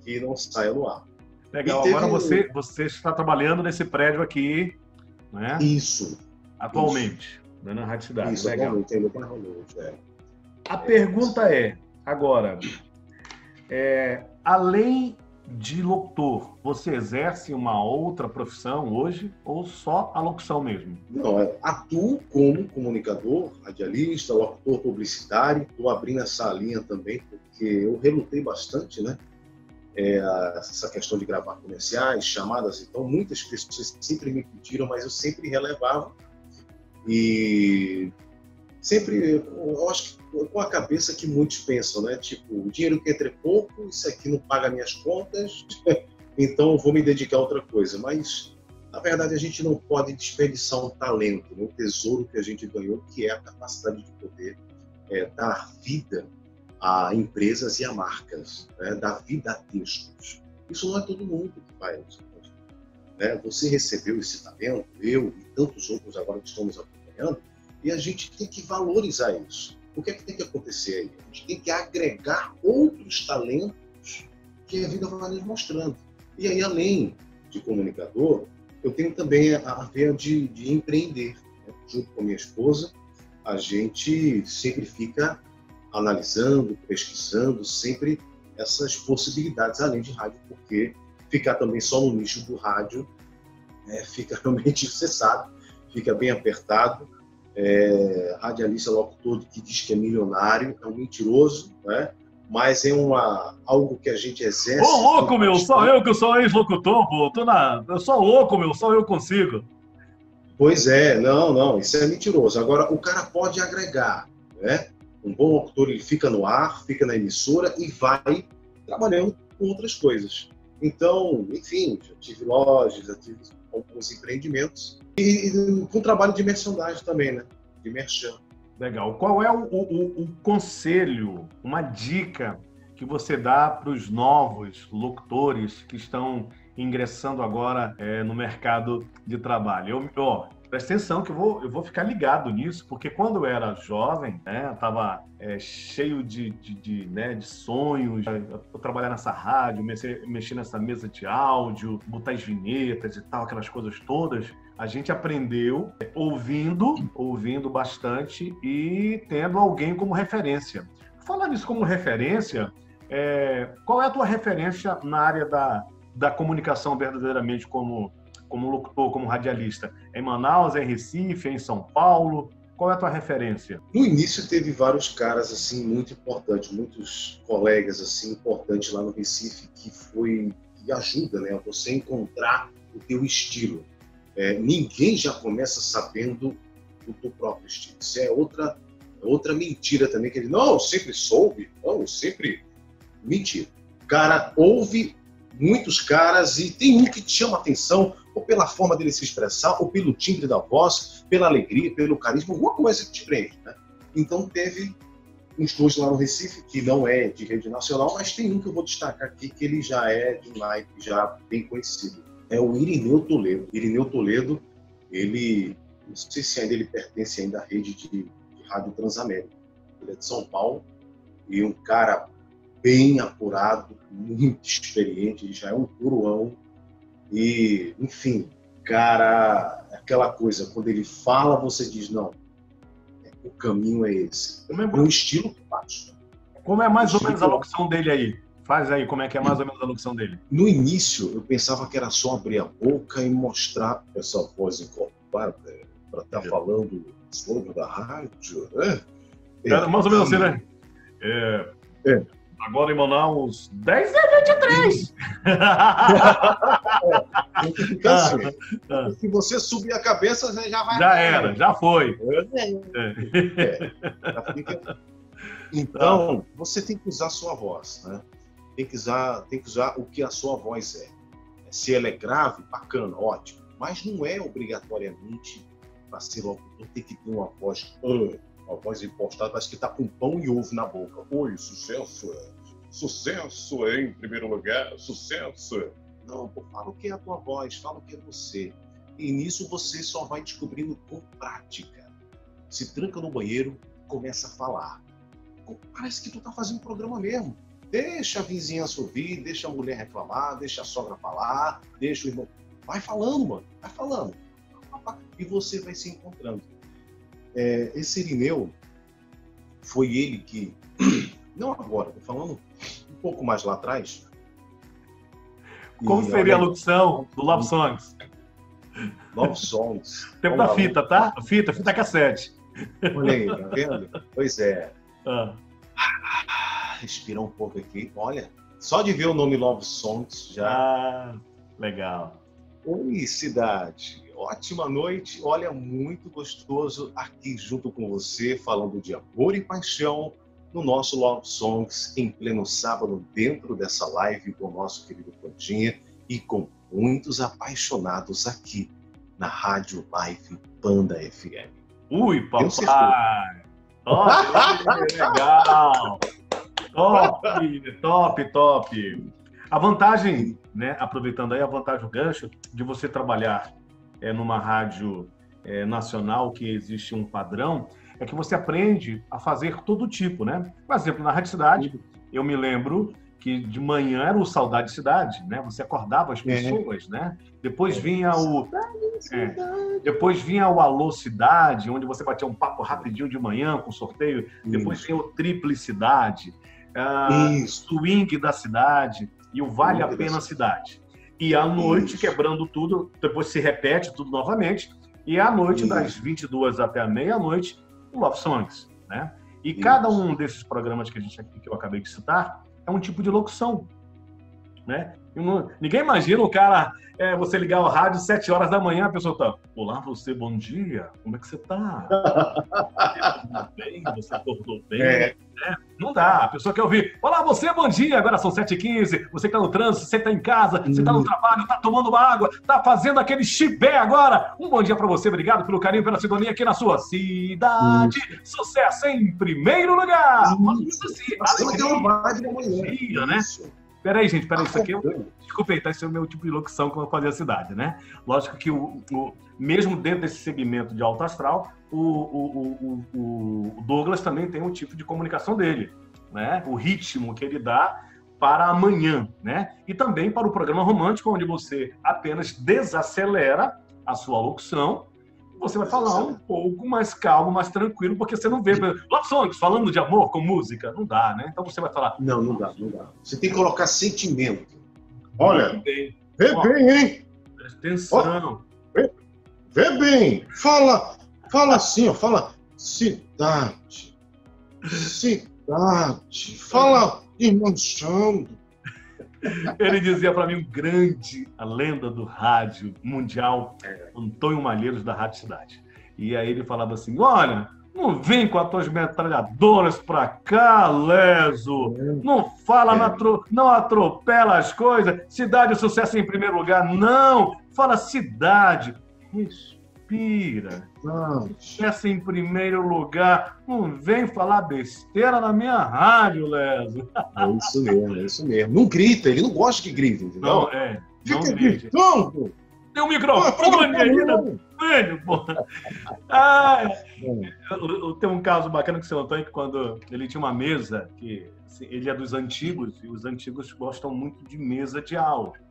que não saia no ar. Legal, teve... agora você, você está trabalhando nesse prédio aqui, né? Isso. Atualmente, isso. né, na Rádio Cidade. Isso, Legal. atualmente, é. A é. pergunta é, Agora, é, além de locutor, você exerce uma outra profissão hoje ou só a locução mesmo? Não, atuo como comunicador, radialista, locutor publicitário. Estou abrindo essa linha também porque eu relutei bastante, né? É, essa questão de gravar comerciais, chamadas. Então, muitas pessoas sempre me pediram, mas eu sempre relevava. E sempre, eu acho que com a cabeça que muitos pensam, né? Tipo, o dinheiro que entra é pouco, isso aqui não paga minhas contas, então vou me dedicar a outra coisa. Mas, na verdade, a gente não pode desperdiçar um talento, um tesouro que a gente ganhou, que é a capacidade de poder é, dar vida a empresas e a marcas, né? dar vida a textos. Isso não é todo mundo que faz. Né? Você recebeu esse talento, eu e tantos outros agora que estamos acompanhando, e a gente tem que valorizar isso. O que é que tem que acontecer aí? A gente tem que agregar outros talentos que a vida vai nos mostrando. E aí, além de comunicador, eu tenho também a veia de, de empreender. Né? Junto com minha esposa, a gente sempre fica analisando, pesquisando, sempre essas possibilidades além de rádio, porque ficar também só no nicho do rádio né, fica realmente, você sabe, fica bem apertado é, radialista locutor que diz que é milionário, é um mentiroso, né? mas é uma, algo que a gente exerce. Ô, louco, meu, só eu que sou ex-locutor, pô, tô na, eu sou louco, meu, só eu consigo. Pois é, não, não, isso é mentiroso. Agora, o cara pode agregar, né? Um bom locutor, ele fica no ar, fica na emissora e vai trabalhando com outras coisas. Então, enfim, já tive lojas, já tive alguns empreendimentos e, e com trabalho de merchandising também, né? De merchan. Legal. Qual é o, o, o conselho, uma dica que você dá para os novos locutores que estão ingressando agora é, no mercado de trabalho? Eu, ó, presta atenção que eu vou, eu vou ficar ligado nisso, porque quando eu era jovem, né, eu estava é, cheio de, de, de, né, de sonhos, eu trabalhar nessa rádio, mexer, mexer nessa mesa de áudio, botar as vinhetas e tal, aquelas coisas todas. A gente aprendeu é, ouvindo, ouvindo bastante e tendo alguém como referência. Falando isso como referência, é, qual é a tua referência na área da, da comunicação verdadeiramente como como locutor, como radialista? É em Manaus, é em Recife, em São Paulo? Qual é a tua referência? No início teve vários caras assim muito importantes, muitos colegas assim importantes lá no Recife que foi que ajuda, né, a você encontrar o teu estilo. É, ninguém já começa sabendo o teu próprio estilo. Isso é outra outra mentira também que ele não, eu sempre soube, não, eu sempre mentira cara ouve muitos caras e tem um que te chama atenção, ou pela forma dele se expressar, ou pelo timbre da voz, pela alegria, pelo carisma, alguma coisa que te prende, né? Então teve uns dois lá no Recife, que não é de rede nacional, mas tem um que eu vou destacar aqui, que ele já é de um naipe já bem conhecido. É o Irineu Toledo. Irineu Toledo, ele, não sei se ainda ele pertence ainda à rede de, de Rádio Transamérica. Ele é de São Paulo e um cara bem apurado, muito experiente, já é um coroão. E, enfim, cara, aquela coisa, quando ele fala, você diz, não, o caminho é esse. Como é, um estilo fácil. Como é mais ou menos a locução dele aí? Faz aí como é que é mais ou menos a locução dele. No início, eu pensava que era só abrir a boca e mostrar essa voz encorpada para estar tá falando sobre da rádio, né? É, mais ou menos assim, né? É, é. Agora em Manaus, 10 e 23. é, assim. ah, Se você subir a cabeça, você já vai. Já era, já foi. É. É. Então, você tem que usar a sua voz, né? Tem que usar, tem que usar o que a sua voz é. Se ela é grave, bacana, ótimo. Mas não é obrigatoriamente para ser locutor ter que ter uma voz. Uh, uma voz impostada, parece que está com pão e ovo na boca. Oi, sucesso é. Sucesso em primeiro lugar, sucesso. Não, pô, fala o que é a tua voz, fala o que é você. E nisso você só vai descobrindo com prática. Se tranca no banheiro, começa a falar. Parece que tu tá fazendo programa mesmo. Deixa a vizinhança ouvir, deixa a mulher reclamar, deixa a sogra falar, deixa o irmão. Vai falando, mano, vai falando. E você vai se encontrando. É, esse Irineu foi ele que, não agora, tô falando um pouco mais lá atrás. Como seria olha, a locução do Love Songs? Love Songs. Tempo da fita, tá? Fita, fita cassete. Olha aí, tá vendo? Pois é. Ah. Respirar um pouco aqui. Olha, só de ver o nome Love Songs já. Ah, legal. Oi, cidade ótima noite. Olha, muito gostoso aqui junto com você, falando de amor e paixão no nosso Love Songs em pleno sábado, dentro dessa live com o nosso querido Plantinha e com muitos apaixonados aqui na Rádio Live Panda FM. Ui, papai! Top! legal! Top, top, top! A vantagem, né, aproveitando aí a vantagem, o gancho de você trabalhar é, numa rádio é, nacional que existe um padrão, é que você aprende a fazer todo tipo, né? Por exemplo, na Rádio Cidade, eu me lembro que de manhã era o Saudade Cidade, né? Você acordava as é. pessoas, é. né? Depois vinha o é, depois vinha o Alô Cidade, onde você batia um papo rapidinho de manhã com sorteio. Depois vinha o Triplicidade, uh, Swing da Cidade e o Vale a Pena Cidade. E à noite, Isso. quebrando tudo, depois se repete tudo novamente. E à noite, Isso. das 22 até a meia-noite, o Love Songs, né? E Isso. cada um desses programas que a gente que eu acabei de citar é um tipo de locução, né? Não, ninguém imagina o cara, é, você ligar o rádio às 7 horas da manhã, a pessoa tá, olá você, bom dia, como é que você tá? Tudo bem? Você acordou bem? É. É, não dá, a pessoa quer ouvir, olá você, bom dia, agora são 7h15, você que tá no trânsito, você tá em casa, você tá no trabalho, tá tomando água, tá fazendo aquele chibé agora, um bom dia para você, obrigado pelo carinho, pela sintonia aqui na sua cidade, sucesso em primeiro lugar! Isso assim, alegria, né? Peraí, gente, peraí, isso aqui é. Desculpa aí, tá? Esse é o meu tipo de locução que eu fazia a cidade, né? Lógico que, o, o, mesmo dentro desse segmento de alto astral, o, o, o, Douglas também tem um tipo de comunicação dele, né? O ritmo que ele dá para amanhã, né? E também para o programa romântico, onde você apenas desacelera a sua locução você vai falar um pouco mais calmo, mais tranquilo, porque você não vê. Love songs, falando de amor com música, não dá, né? Então você vai falar. Não, não dá, não dá. Você tem que colocar sentimento. Olha, vê bem, hein? Presta atenção. vê, vê, bem. Fala, fala assim, ó, fala cidade. Cidade. Fala desmanchando. Ele dizia para mim, um grande, a lenda do rádio mundial, Antônio Malheiros, da Rádio Cidade. E aí ele falava assim: olha, Não vem com as tuas metralhadoras pra cá, Leso. Não fala, não, não atropela as coisas. Cidade sucesso em primeiro lugar. Não. Fala cidade. Respira. Sucesso em primeiro lugar. Não vem falar besteira na minha rádio, Leso. É isso mesmo, é isso mesmo. Não grita, ele não gosta que grite, entendeu? Não, é. Não Fica grite. gritando. Tem um microfone aí, né? Velho, porra. Ah, eu- tem um caso bacana que o seu Antônio, que quando ele tinha uma mesa, que assim, ele é dos antigos, e os antigos gostam muito de mesa de áudio.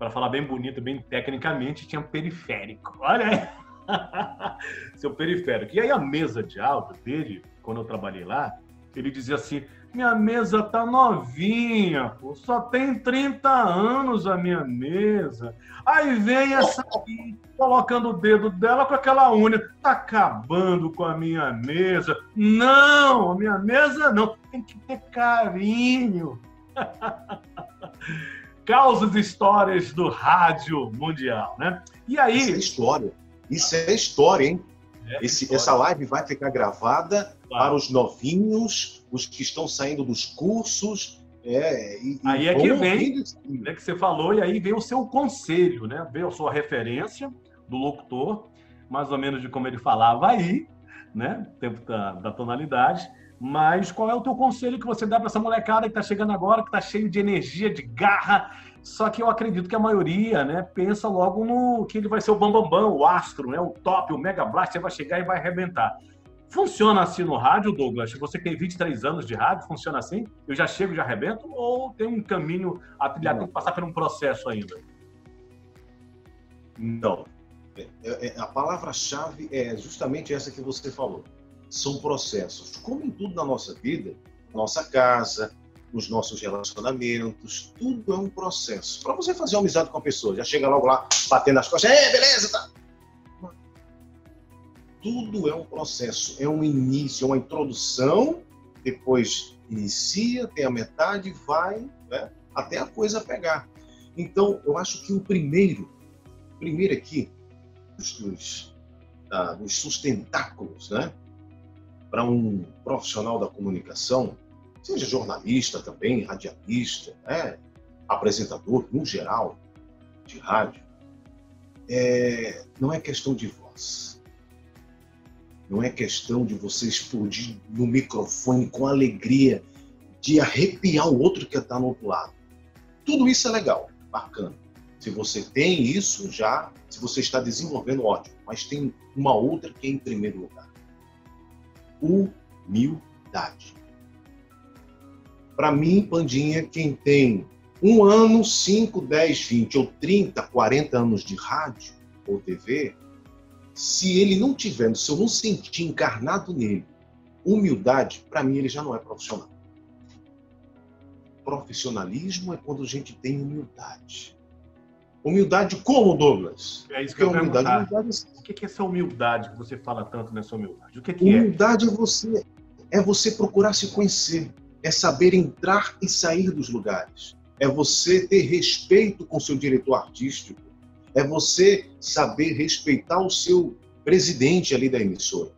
Para falar bem bonito, bem tecnicamente, tinha periférico. Olha aí. Seu periférico. E aí a mesa de áudio dele, quando eu trabalhei lá, ele dizia assim: minha mesa tá novinha, pô, só tem 30 anos a minha mesa. Aí vem essa aqui, colocando o dedo dela com aquela unha, tá acabando com a minha mesa. Não, a minha mesa não, tem que ter carinho. Causas e histórias do rádio mundial, né? E Isso é aí, história. Isso é história, hein? É Esse- história. essa live vai ficar gravada Claro. para os novinhos, os que estão saindo dos cursos. É, e, Aí é que vem. aí. né, que você falou, e aí vem o seu conselho, né? Veio a sua referência do locutor, mais ou menos de como ele falava aí, né? Tempo da, da tonalidade. Mas qual é o teu conselho que você dá para essa molecada que está chegando agora, que está cheio de energia, de garra? Só que eu acredito que a maioria, né, pensa logo no que ele vai ser o bambambam, o astro, né, o top, o mega blast, você vai chegar e vai arrebentar. Funciona assim no rádio, Douglas? Você que tem 23 anos de rádio, funciona assim? Eu já chego e já arrebento? Ou tem um caminho a trilhar, tem que passar por um processo ainda? Não. É- é- a palavra-chave é justamente essa que você falou. São processos. Como em tudo na nossa vida, nossa casa, nos nossos relacionamentos, tudo é um processo. Para você fazer uma amizade com a pessoa, já chega logo lá, batendo as costas, é, beleza, tá? Tudo é um processo, é um início, é uma introdução, depois inicia, tem a metade, vai, né, até a coisa pegar. Então, eu acho que o primeiro, primeiro aqui, dos, dos, ah, dos sustentáculos, né, para um profissional da comunicação, seja jornalista também, radialista, né, apresentador, no geral, de rádio, é, não é questão de voz. Não é questão de você explodir no microfone com alegria, de arrepiar o outro que está no outro lado. Tudo isso é legal, bacana. Se você tem isso já, se você está desenvolvendo, ótimo. Mas tem uma outra que é em primeiro lugar. Humildade. Para mim, Pandinha, quem tem um ano, 5, 10, 20 ou 30, 40 anos de rádio ou TV, se ele não tiver, se eu não sentir encarnado nele humildade, para mim ele já não é profissional. Profissionalismo é quando a gente tem humildade. Humildade como, Douglas? É isso que Porque eu humildade, humildade O que que é essa humildade que você fala tanto nessa humildade? O que, que é? Humildade é você, é você procurar se conhecer, é saber entrar e sair dos lugares, é você ter respeito com seu diretor artístico, é você saber respeitar o seu presidente ali da emissora.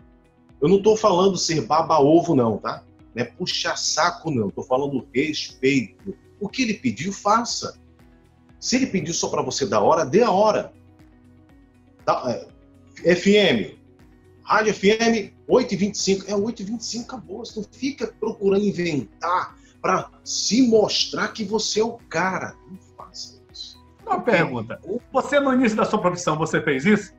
Eu não estou falando ser baba-ovo, não, tá? Não é puxar saco, não. Estou falando respeito. O que ele pediu, faça. Se ele pediu só para você dar hora, dê a hora. Tá? É, FM, Rádio FM, 8h25. É 8h25, acabou. Você não fica procurando inventar para se mostrar que você é o cara. Não faça isso. Uma pergunta. Você, no início da sua profissão, você fez isso?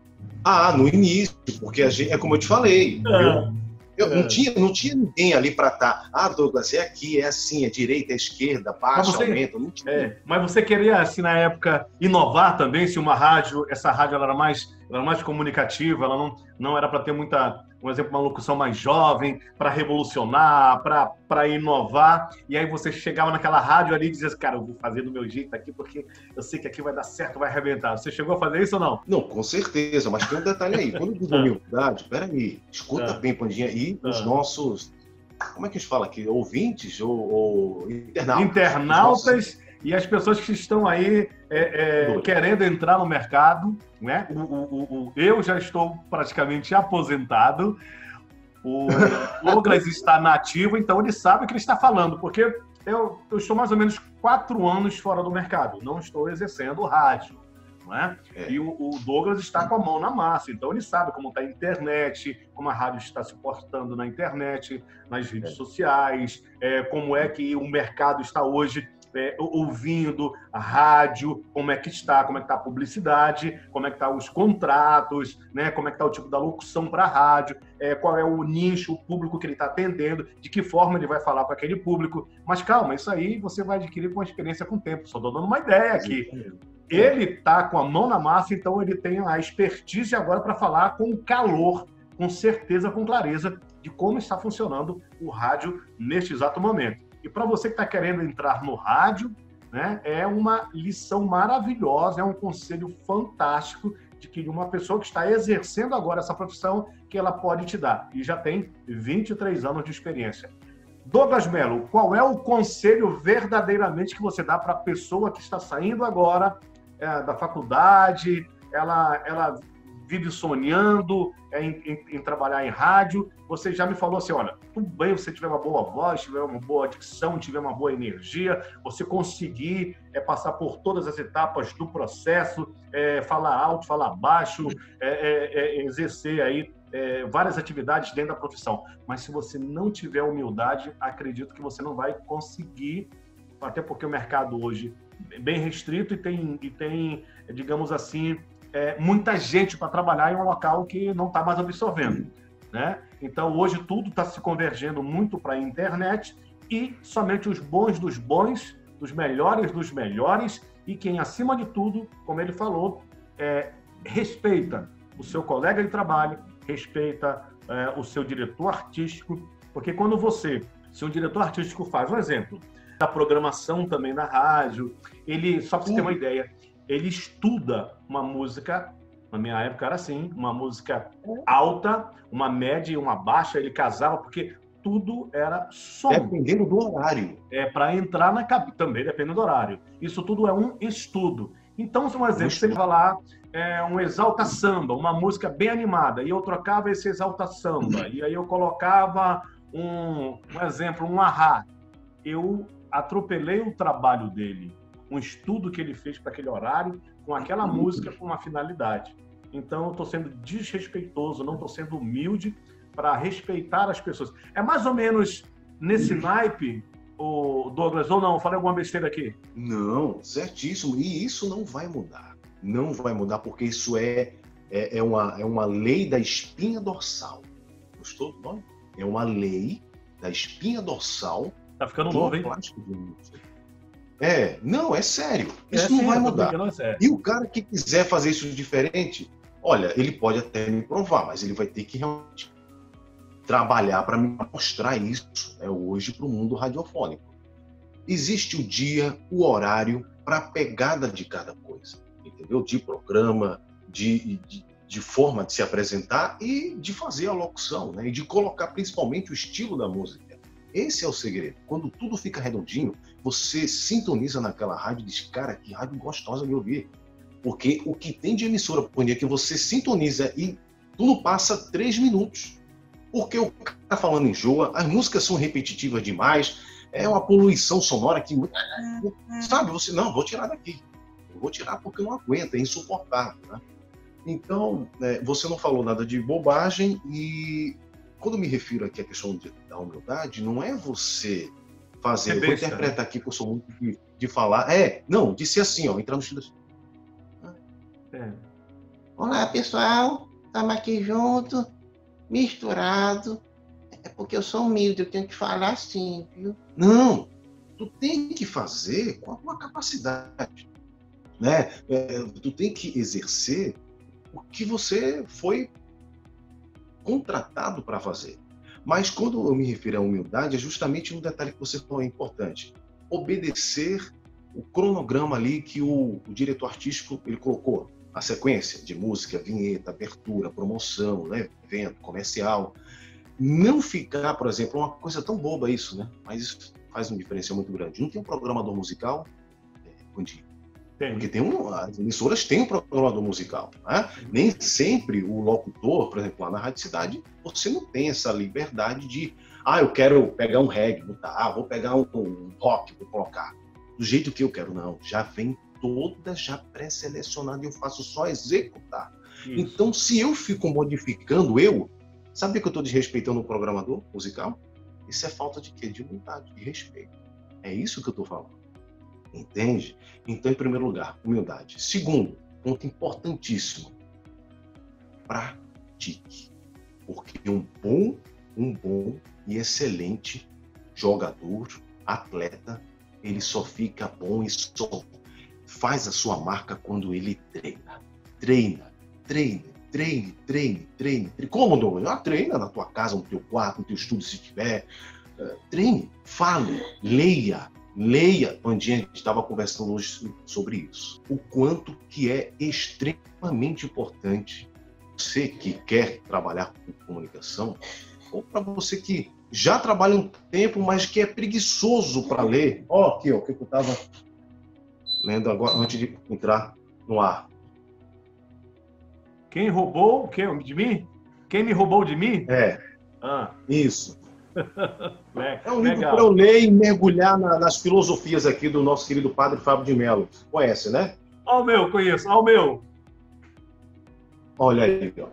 Ah, no início, porque a gente, é como eu te falei. Ah. Eu, eu É. não, tinha, não tinha ninguém ali para estar. Ah, Douglas, é aqui, é assim, é direita, é esquerda, baixa, você- aumenta. Não tinha. É, mas você queria, assim, na época, inovar também, se uma rádio, essa rádio ela era mais, ela era mais comunicativa, ela não, não era para ter muita, um exemplo, uma locução mais jovem, para revolucionar, para inovar, e aí você chegava naquela rádio ali e dizia cara, eu vou fazer do meu jeito aqui, porque eu sei que aqui vai dar certo, vai arrebentar. Você chegou a fazer isso ou não? Não, com certeza, mas tem um detalhe aí. Quando eu digo Ah. humildade, peraí, escuta Ah. bem, Pandinha, e os Ah. nossos. Como é que a gente fala aqui? Ouvintes ou, ou internautas? Internautas e as pessoas que estão aí é, é, querendo entrar no mercado, né? O, o- o- o- eu já estou praticamente aposentado. O Douglas está nativo, então ele sabe o que ele está falando, porque eu, eu estou mais ou menos quatro anos fora do mercado, não estou exercendo rádio. Não é? é. E o, o, Douglas está com a mão na massa, então ele sabe como está a internet, como a rádio está se portando na internet, nas redes é. sociais, é, como é que o mercado está hoje é, ouvindo a rádio, como é que está, como é que está a publicidade, como é que estão tá os contratos, né, como é que está o tipo da locução para a rádio, é, qual é o nicho, o público que ele está atendendo, de que forma ele vai falar para aquele público. Mas calma, isso aí você vai adquirir com a experiência com o tempo. Só estou dando uma ideia aqui. Ele está com a mão na massa, então ele tem a expertise agora para falar com calor, com certeza, com clareza de como está funcionando o rádio neste exato momento. E para você que está querendo entrar no rádio, né, é uma lição maravilhosa, é um conselho fantástico de que uma pessoa que está exercendo agora essa profissão que ela pode te dar. E já tem 23 anos de experiência. Douglas Melo, qual é o conselho verdadeiramente que você dá para a pessoa que está saindo agora é, da faculdade, ela, ela vive sonhando em, em, em, trabalhar em rádio. Você já me falou assim, olha, tudo bem você tiver uma boa voz, tiver uma boa dicção, tiver uma boa energia, você conseguir é, passar por todas as etapas do processo, é, falar alto, falar baixo, é exercer aí várias atividades dentro da profissão. Mas se você não tiver humildade, acredito que você não vai conseguir, até porque o mercado hoje é bem restrito e tem, e tem digamos assim, é, muita gente para trabalhar em um local que não está mais absorvendo. Né? Então, hoje, tudo está se convergendo muito para a internet e somente os bons dos bons, os melhores dos melhores, e quem, acima de tudo, como ele falou, é, respeita o seu colega de trabalho, respeita é, o seu diretor artístico, porque quando você, se um diretor artístico faz um exemplo, da programação também na rádio, ele, só para você ter uma ideia, ele estuda uma música, na minha época era assim, uma música alta, uma média e uma baixa, ele casava, porque tudo era som. Dependendo do horário. É, para entrar na cabine, também dependendo do horário. Isso tudo é um estudo. Então, um exemplo, se ele falar é, um exalta samba, uma música bem animada, e eu trocava esse exalta samba, e aí eu colocava um, um exemplo, um ahá, eu atropelei o trabalho dele um estudo que ele fez para aquele horário, com aquela música, com uma finalidade. Então, eu estou sendo desrespeitoso, não estou sendo humilde para respeitar as pessoas. É mais ou menos nesse naipe, o Douglas, ou não? Falei alguma besteira aqui? Não, certíssimo. E isso não vai mudar. Não vai mudar, porque isso é, é, é uma, é uma lei da espinha dorsal. Gostou do nome? É uma lei da espinha dorsal. Tá ficando novo, hein? É, não, é sério. Isso é não vai mudar. Não é e o cara que quiser fazer isso diferente, olha, ele pode até me provar, mas ele vai ter que realmente trabalhar para me mostrar isso né, hoje para o mundo radiofônico. Existe o dia, o horário para a pegada de cada coisa, entendeu? De programa, de, de, de, forma de se apresentar e de fazer a locução, né? E de colocar principalmente o estilo da música. Esse é o segredo. Quando tudo fica redondinho, você sintoniza naquela rádio e diz, cara, que rádio gostosa de ouvir. Porque o que tem de emissora por dia que você sintoniza e tudo passa três minutos. Porque o cara tá falando enjoa, as músicas são repetitivas demais, é uma poluição sonora que. Sabe, você, não, vou tirar daqui. Eu vou tirar porque não aguenta, é insuportável. Né? Então, é, você não falou nada de bobagem e quando me refiro aqui à questão de, da humildade, não é você fazer. É eu vou interpretar aqui, porque eu sou muito de, de, falar. É, não, ser assim, ó, entrar no estilo. É. Olá, pessoal. Estamos aqui junto, misturado. É porque eu sou humilde, eu tenho que falar assim, viu? Não, tu tem que fazer com a tua capacidade. Né? É, tu tem que exercer o que você foi contratado para fazer. Mas quando eu me refiro à humildade, é justamente um detalhe que você falou é importante. Obedecer o cronograma ali que o, o diretor artístico ele colocou. A sequência de música, vinheta, abertura, promoção, né, evento, comercial. Não ficar, por exemplo, uma coisa tão boba isso, né? Mas isso faz uma diferença muito grande. Não tem um programador musical? É, dia. Tem. Porque tem um, as emissoras têm um programador musical. Né? Nem sempre o locutor, por exemplo, lá na Rádio Cidade, você não tem essa liberdade de, ah, eu quero pegar um reggae, botar, ah, vou pegar um, um rock, vou colocar. Do jeito que eu quero, não. Já vem toda já pré-selecionada e eu faço só executar. Isso. Então, se eu fico modificando eu, sabe que eu estou desrespeitando o programador musical? Isso é falta de quê? De humildade, de respeito. É isso que eu estou falando. Entende? Então, em primeiro lugar, humildade. Segundo, ponto importantíssimo, pratique. Porque um bom, um bom e excelente jogador, atleta, ele só fica bom e só faz a sua marca quando ele treina. Treina, treina, treine, treine, treine. Como, Douglas? Ah, treina na tua casa, no teu quarto, no teu estudo, se tiver. Uh, treine, fale, leia, leia. Pandinha, a gente estava conversando hoje sobre isso. O quanto que é extremamente importante você que quer trabalhar com comunicação, ou para você que já trabalha um tempo, mas que é preguiçoso para ler. Ó, aqui, ó, o que eu estava lendo agora antes de entrar no ar. Quem roubou? Quem? De mim? Quem me roubou de mim? É. Ah. Isso. é um livro para eu ler e mergulhar na, nas filosofias aqui do nosso querido padre Fábio de Mello. Conhece, né? Ó o meu, conheço. Ó o meu. Olha aí, ó.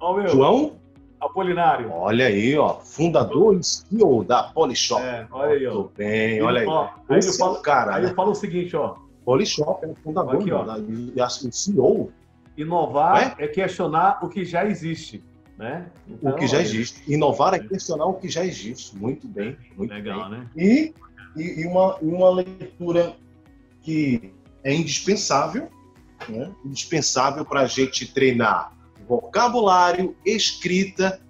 Ó o meu. João? Apolinário. Olha aí, ó. Fundador e CEO da Polishop. É, olha aí, ó. Tudo bem, olha aí. Ó, aí eu falo, é cara, aí né? eu falo o seguinte, ó. Polishop é o fundador Aqui, ó. Da, e o CEO. Inovar é? é questionar o que já existe. Né? Então, o que já existe. Inovar é questionar o que já existe. Muito bem. Muito Legal, bem. né? E, e, uma, uma leitura que é indispensável, né? indispensável para a gente treinar vocabulário, escrita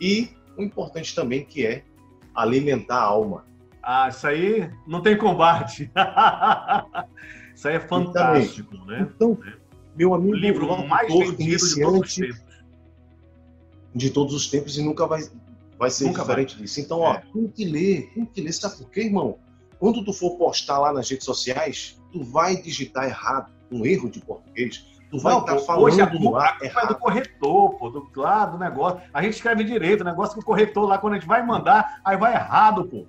e o importante também que é alimentar a alma. Ah, isso aí não tem combate. isso aí é fantástico, né? Então, meu amigo, o livro mais vendido de todos os tempos. De todos os tempos e nunca vai, vai ser nunca diferente vai. disso. Então, ó, é. tem que ler, tem que ler. Sabe por quê, irmão? Quando tu for postar lá nas redes sociais, tu vai digitar errado, um erro de português Tu vai estar tá falando hoje a culpa, a culpa é do corretor, pô, do, lá do negócio. A gente escreve direito, o negócio que o corretor lá, quando a gente vai mandar, aí vai errado, pô.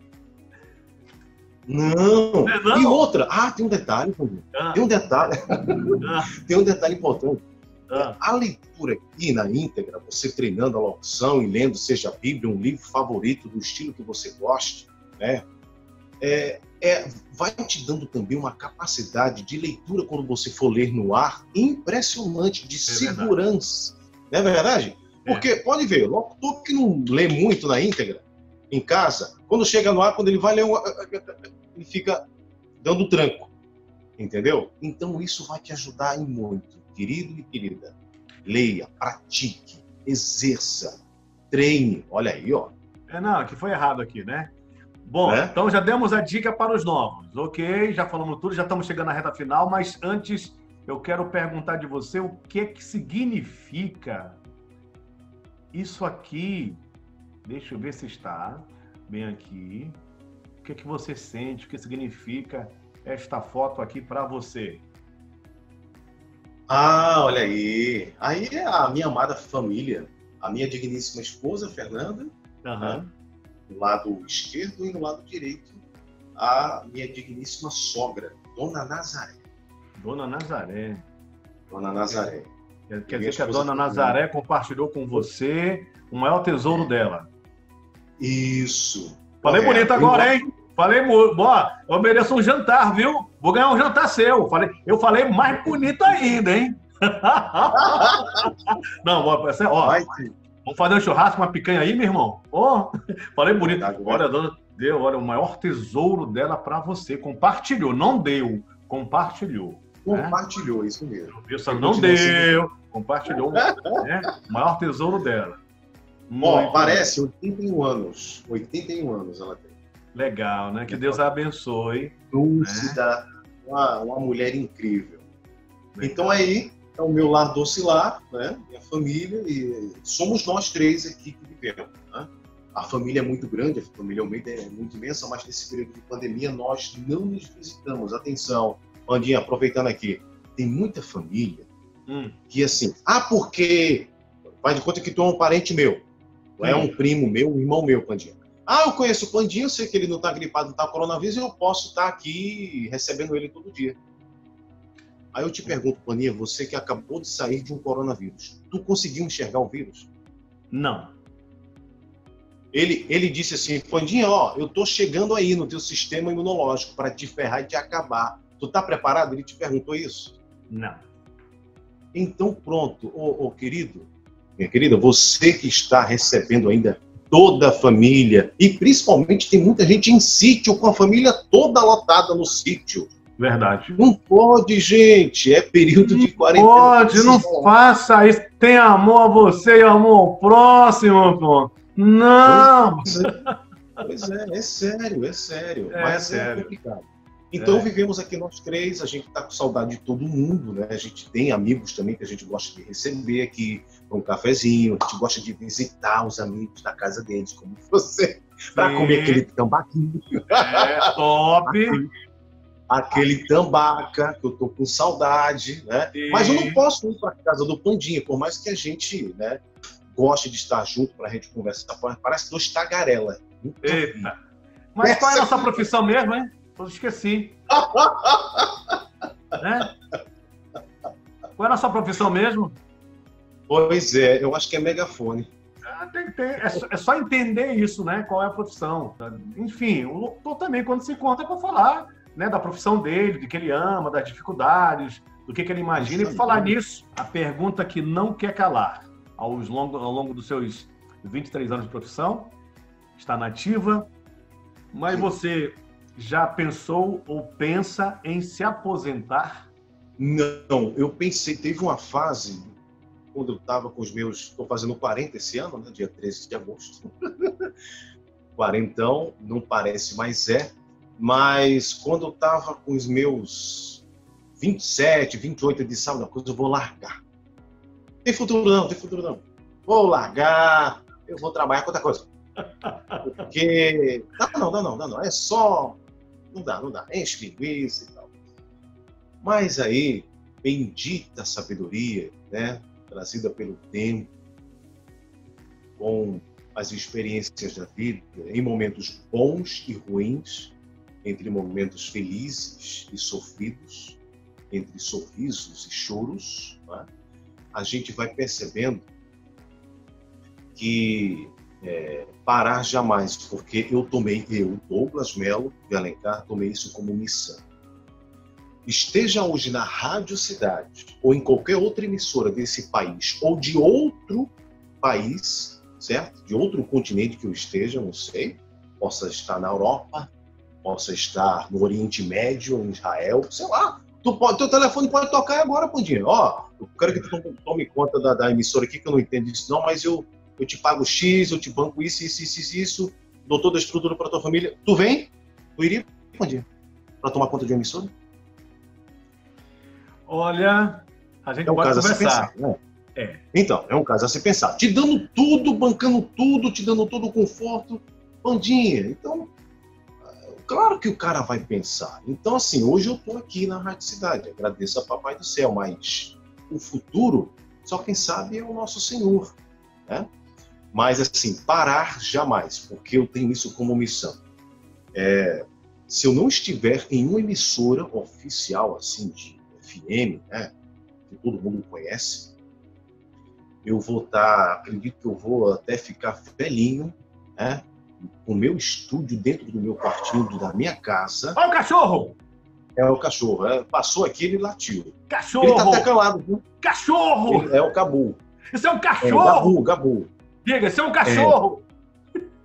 Não. É, não. E outra, ah, tem um detalhe, ah. tem um detalhe, ah. tem um detalhe importante. Ah. A leitura aqui na íntegra, você treinando a locução e lendo, seja a Bíblia, um livro favorito do estilo que você goste, né? É, é, vai te dando também uma capacidade de leitura quando você for ler no ar impressionante, de é segurança. Verdade. Não é verdade? É. Porque, pode ver, o locutor que não lê muito na íntegra, em casa, quando chega no ar, quando ele vai ler, ele fica dando tranco. Entendeu? Então, isso vai te ajudar em muito, querido e querida. Leia, pratique, exerça, treine. Olha aí, ó. É, não, que foi errado aqui, né? Bom, né? então já demos a dica para os novos, ok? Já falamos tudo, já estamos chegando na reta final, mas antes eu quero perguntar de você o que que significa isso aqui. Deixa eu ver se está bem aqui. O que que você sente? O que significa esta foto aqui para você? Ah, olha aí. Aí é a minha amada família, a minha digníssima esposa, Fernanda. Uhum. Né? no lado esquerdo e no lado direito a minha digníssima sogra, Dona Nazaré. Dona Nazaré. Dona Nazaré. Quer, quer dizer que a Dona Nazaré compartilhou com você o maior tesouro dela. Isso. Falei bonito agora, hein? Falei, boa, eu mereço um jantar, viu? Vou ganhar um jantar seu. Falei, eu falei mais bonito ainda, hein? Não, ó, ó, Vai, Vamos fazer um churrasco, uma picanha aí, meu irmão? Ó, oh, falei bonito. Olha, dona deu, olha, o maior tesouro dela para você. Compartilhou, não deu, compartilhou. Né? Compartilhou, né? isso mesmo. Isso não deu, assim. compartilhou, né? O maior tesouro dela. Ó, parece 81 anos. 81 anos ela tem. Legal, né? Que Deus a abençoe. Lúcida, né? uma, uma mulher incrível. Legal. Então aí, é o meu lar docilar, né? minha família, e somos nós três aqui que vivemos. Né? A família é muito grande, a família é muito imensa, mas nesse período de pandemia nós não nos visitamos. Atenção, Andinha, aproveitando aqui, tem muita família hum. que assim, ah, porque faz de conta que tu é um parente meu, é um primo meu, um irmão meu, Pandinha. Ah, eu conheço o Pandinha, eu sei que ele não está gripado, não está coronavírus, e eu posso estar tá aqui recebendo ele todo dia. Aí eu te pergunto, Pandinha, você que acabou de sair de um coronavírus, tu conseguiu enxergar o vírus? Não. Ele, ele disse assim, Pandinha, ó, eu tô chegando aí no teu sistema imunológico para te ferrar e te acabar. Tu tá preparado? Ele te perguntou isso? Não. Então pronto, ô, ô querido, minha querida, você que está recebendo ainda toda a família, e principalmente tem muita gente em sítio, com a família toda lotada no sítio. Verdade. Não pode, gente. É período de quarentena. Pode, não faça isso. Tem amor a você e amor ao próximo, pô. Não! Pois é, pois é, é sério, é sério. É, Mas é, sério. é complicado. Então É. vivemos aqui nós três, a gente está com saudade de todo mundo, né? A gente tem amigos também que a gente gosta de receber aqui, um cafezinho, a gente gosta de visitar os amigos na casa deles, como você, para comer aquele tambaquinho, É top. aquele tambaca, que eu tô com saudade, né? Sim. Mas eu não posso ir para casa do Pandinha, por mais que a gente, né, goste de estar junto para a gente conversar, parece dois tagarela. Eita. Mas qual é a nossa profissão mesmo, hein? Eu esqueci. Né? Qual é a nossa profissão mesmo? Pois é, eu acho que é megafone. Ah, tem que ter- é, só, é só entender isso, né? Qual é a profissão. Enfim, o locutor também, quando se encontra, é para falar né, da profissão dele, de que ele ama, das dificuldades, do que, que ele imagina. E por falar nisso, a pergunta que não quer calar aos longo, ao longo dos seus 23 anos de profissão, está nativa, mas Sim. você já pensou ou pensa em se aposentar? Não, eu pensei, teve uma fase, quando eu estava com os meus, estou fazendo 40 esse ano, né, dia 13 de agosto. Quarentão, não parece, mas é. Mas quando eu estava com os meus 27, 28, eu disse, sabe uma coisa, eu vou largar. Tem futuro não, tem futuro não. Vou largar, eu vou trabalhar com outra coisa. Porque. Não, dá não, dá não. É só. Não dá, não dá. Enche linguiça e tal. Mas aí, bendita sabedoria, né? Trazida pelo tempo, com as experiências da vida, em momentos bons e ruins, entre momentos felizes e sofridos, entre sorrisos e choros, né? a gente vai percebendo que é, parar jamais, porque eu tomei, eu, Douglas Melo de Alencar, tomei isso como missão. Esteja hoje na Rádio Cidade ou em qualquer outra emissora desse país ou de outro país, certo? De outro continente que eu esteja, não sei, possa estar na Europa, possa estar no Oriente Médio, em Israel, sei lá. Tu pode, teu telefone pode tocar agora, Pandinha. Ó, eu quero que tu tome conta da, da emissora aqui, que eu não entendo isso não, mas eu, eu te pago X, eu te banco isso, isso, isso, isso, dou toda a estrutura para tua família. Tu vem? Tu iria, Pandinha, para tomar conta de uma emissora? Olha, a gente É um pode caso a se conversar. pensar, né? É. Então, é um caso a se pensar. Te dando tudo, bancando tudo, te dando todo o conforto, Pandinha. Então, claro que o cara vai pensar. Então, assim, hoje eu tô aqui na Rádio Cidade. Agradeço a Papai do Céu, mas o futuro, só quem sabe é o nosso Senhor, né? Mas, assim, parar jamais, porque eu tenho isso como missão. É, se eu não estiver em uma emissora oficial, assim, de FM, né? Que todo mundo conhece, eu vou estar, acredito que eu vou até ficar velhinho, né? O meu estúdio dentro do meu quartinho da minha casa. Olha o cachorro! É o cachorro. é, passou aqui, ele latiu. Ele tá Cachorro! até calado, viu? Cachorro! Ele- É o Cabu. Isso é um É cachorro! Gabu, Gabu. Diga, isso é um cachorro!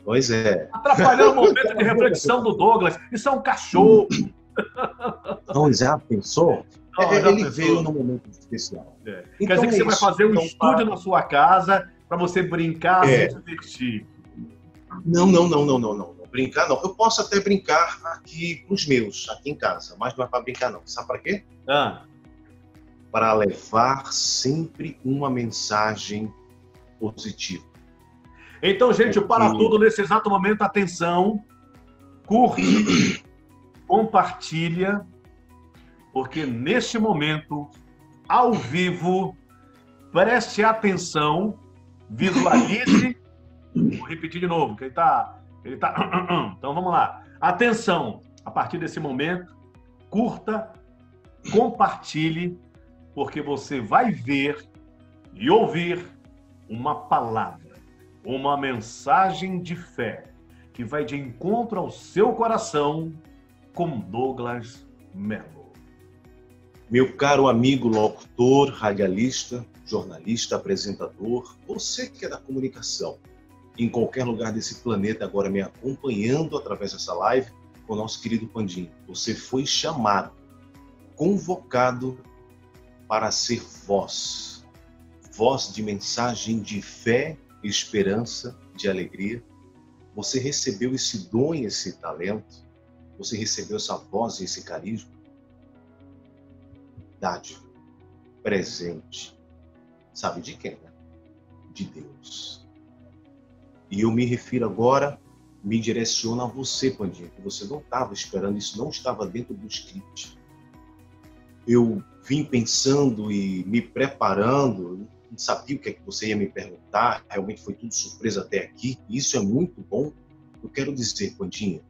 Pois é. Atrapalhando o momento de reflexão do Douglas. Isso é um cachorro! Então, já pensou? Não, É, já ele pensou? veio num momento especial. É. Quer Então dizer que é você vai isso. fazer um Então, estúdio na sua casa para você brincar É. se divertir. Não, não, não, não, não, não. Brincar não. Eu posso até brincar aqui com os meus, aqui em casa, mas não é para brincar não. Sabe para quê? Ah, Para levar sempre uma mensagem positiva. Então, gente, para tudo nesse exato momento, atenção, curte, compartilha porque neste momento, ao vivo, preste atenção, visualize. Vou repetir de novo, que ele está. Ele tá... Então vamos lá. Atenção! A partir desse momento, curta, compartilhe, porque você vai ver e ouvir uma palavra, uma mensagem de fé que vai de encontro ao seu coração com Douglas Mello. Meu caro amigo locutor, radialista, jornalista, apresentador, você que é da comunicação, em qualquer lugar desse planeta agora me acompanhando através dessa live, com o nosso querido Pandim. Você foi chamado, convocado para ser voz. Voz de mensagem de fé, esperança, de alegria. Você recebeu esse dom esse talento. Você recebeu essa voz e esse carisma. Dádiva, presente. Sabe de quem, né? De Deus. E eu me refiro agora me direciona a você, Pandinha, que você não estava esperando, isso não estava dentro do script. Eu vim pensando e me preparando, não sabia o que é que você ia me perguntar, realmente foi tudo surpresa até aqui, e isso é muito bom. Eu quero dizer, Pandinha,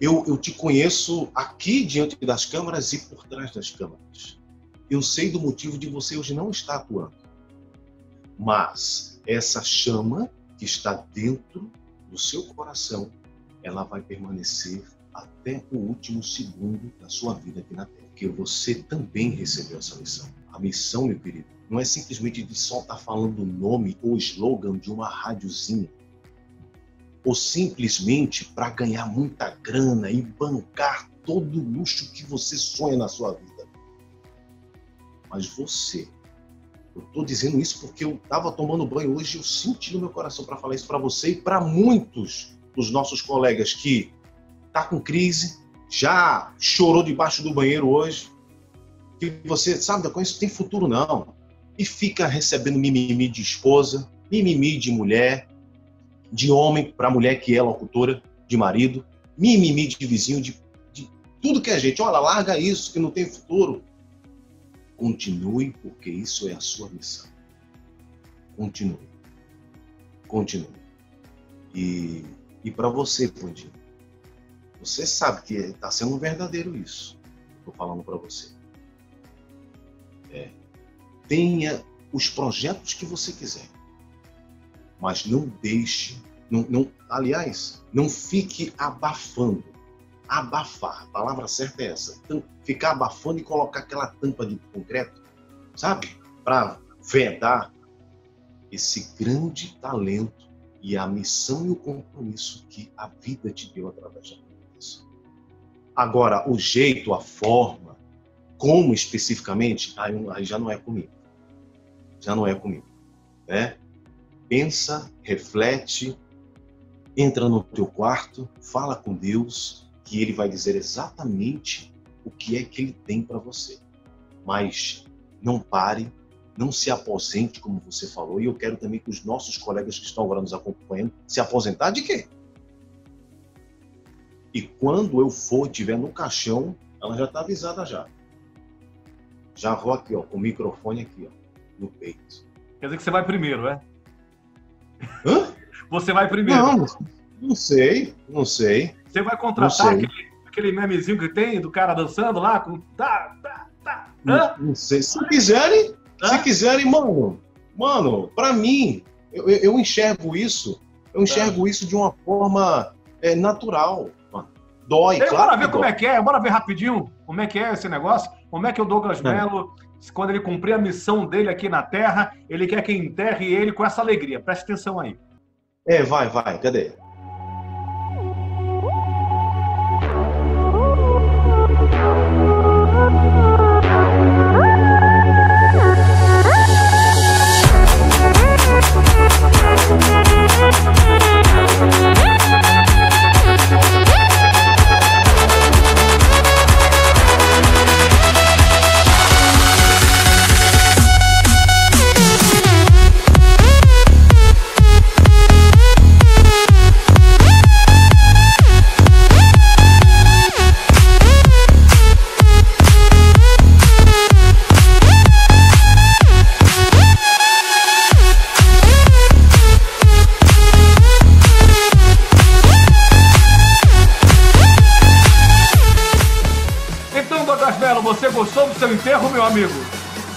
eu, eu te conheço aqui diante das câmeras e por trás das câmeras. Eu sei do motivo de você hoje não estar atuando. Mas essa chama que está dentro do seu coração, ela vai permanecer até o último segundo da sua vida aqui na Terra. Porque você também recebeu essa missão. A missão, meu querido, não é simplesmente de só estar falando o nome ou slogan de uma rádiozinha. Ou simplesmente para ganhar muita grana e bancar todo o luxo que você sonha na sua vida. Mas você eu estou dizendo isso porque eu estava tomando banho hoje e eu senti no meu coração para falar isso para você e para muitos dos nossos colegas que tá com crise, já chorou debaixo do banheiro hoje, que você sabe coisa, isso tem futuro não. E fica recebendo mimimi de esposa, mimimi de mulher, de homem para mulher que é locutora, de marido, mimimi de vizinho, de, de tudo que é gente. Olha, larga isso que não tem futuro. Continue, porque isso é a sua missão. Continue. Continue. E, e para você, Pandinho, você sabe que está sendo verdadeiro isso. Estou falando para você. É, tenha os projetos que você quiser, mas não deixe, não, não, aliás, não fique abafando abafar. A palavra certa é essa. Então, ficar abafando e colocar aquela tampa de concreto, sabe? Para vedar esse grande talento e a missão e o compromisso que a vida te deu através da comunicação. Agora, o jeito, a forma, como especificamente, aí já não é comigo. Já não é comigo. Né? Pensa, reflete, entra no teu quarto, fala com Deus, que ele vai dizer exatamente o que é que ele tem para você. Mas não pare, não se aposente, como você falou, e eu quero também que os nossos colegas que estão agora nos acompanhando se aposentar de quê? E quando eu for, tiver no caixão, ela já está avisada já. Já vou aqui, ó, com o microfone aqui, ó, no peito. Quer dizer que você vai primeiro, é? Hã? Você vai primeiro. Não, não sei, não sei. Você vai contratar aquele, aquele memezinho que tem do cara dançando lá com. Tá, tá, tá. Não, não sei. Se quiserem, Hã? se quiserem, mano, mano, para mim, eu, eu, enxergo isso, eu enxergo isso de uma forma é, natural. Mano. Dói, Ei, claro. Bora ver como é que é, bora ver rapidinho como é que é esse negócio. Como é que o Douglas é quando ele cumprir a missão dele aqui na Terra, ele quer que enterre ele com essa alegria. Preste atenção aí. É, vai, vai, cadê? Música amigo?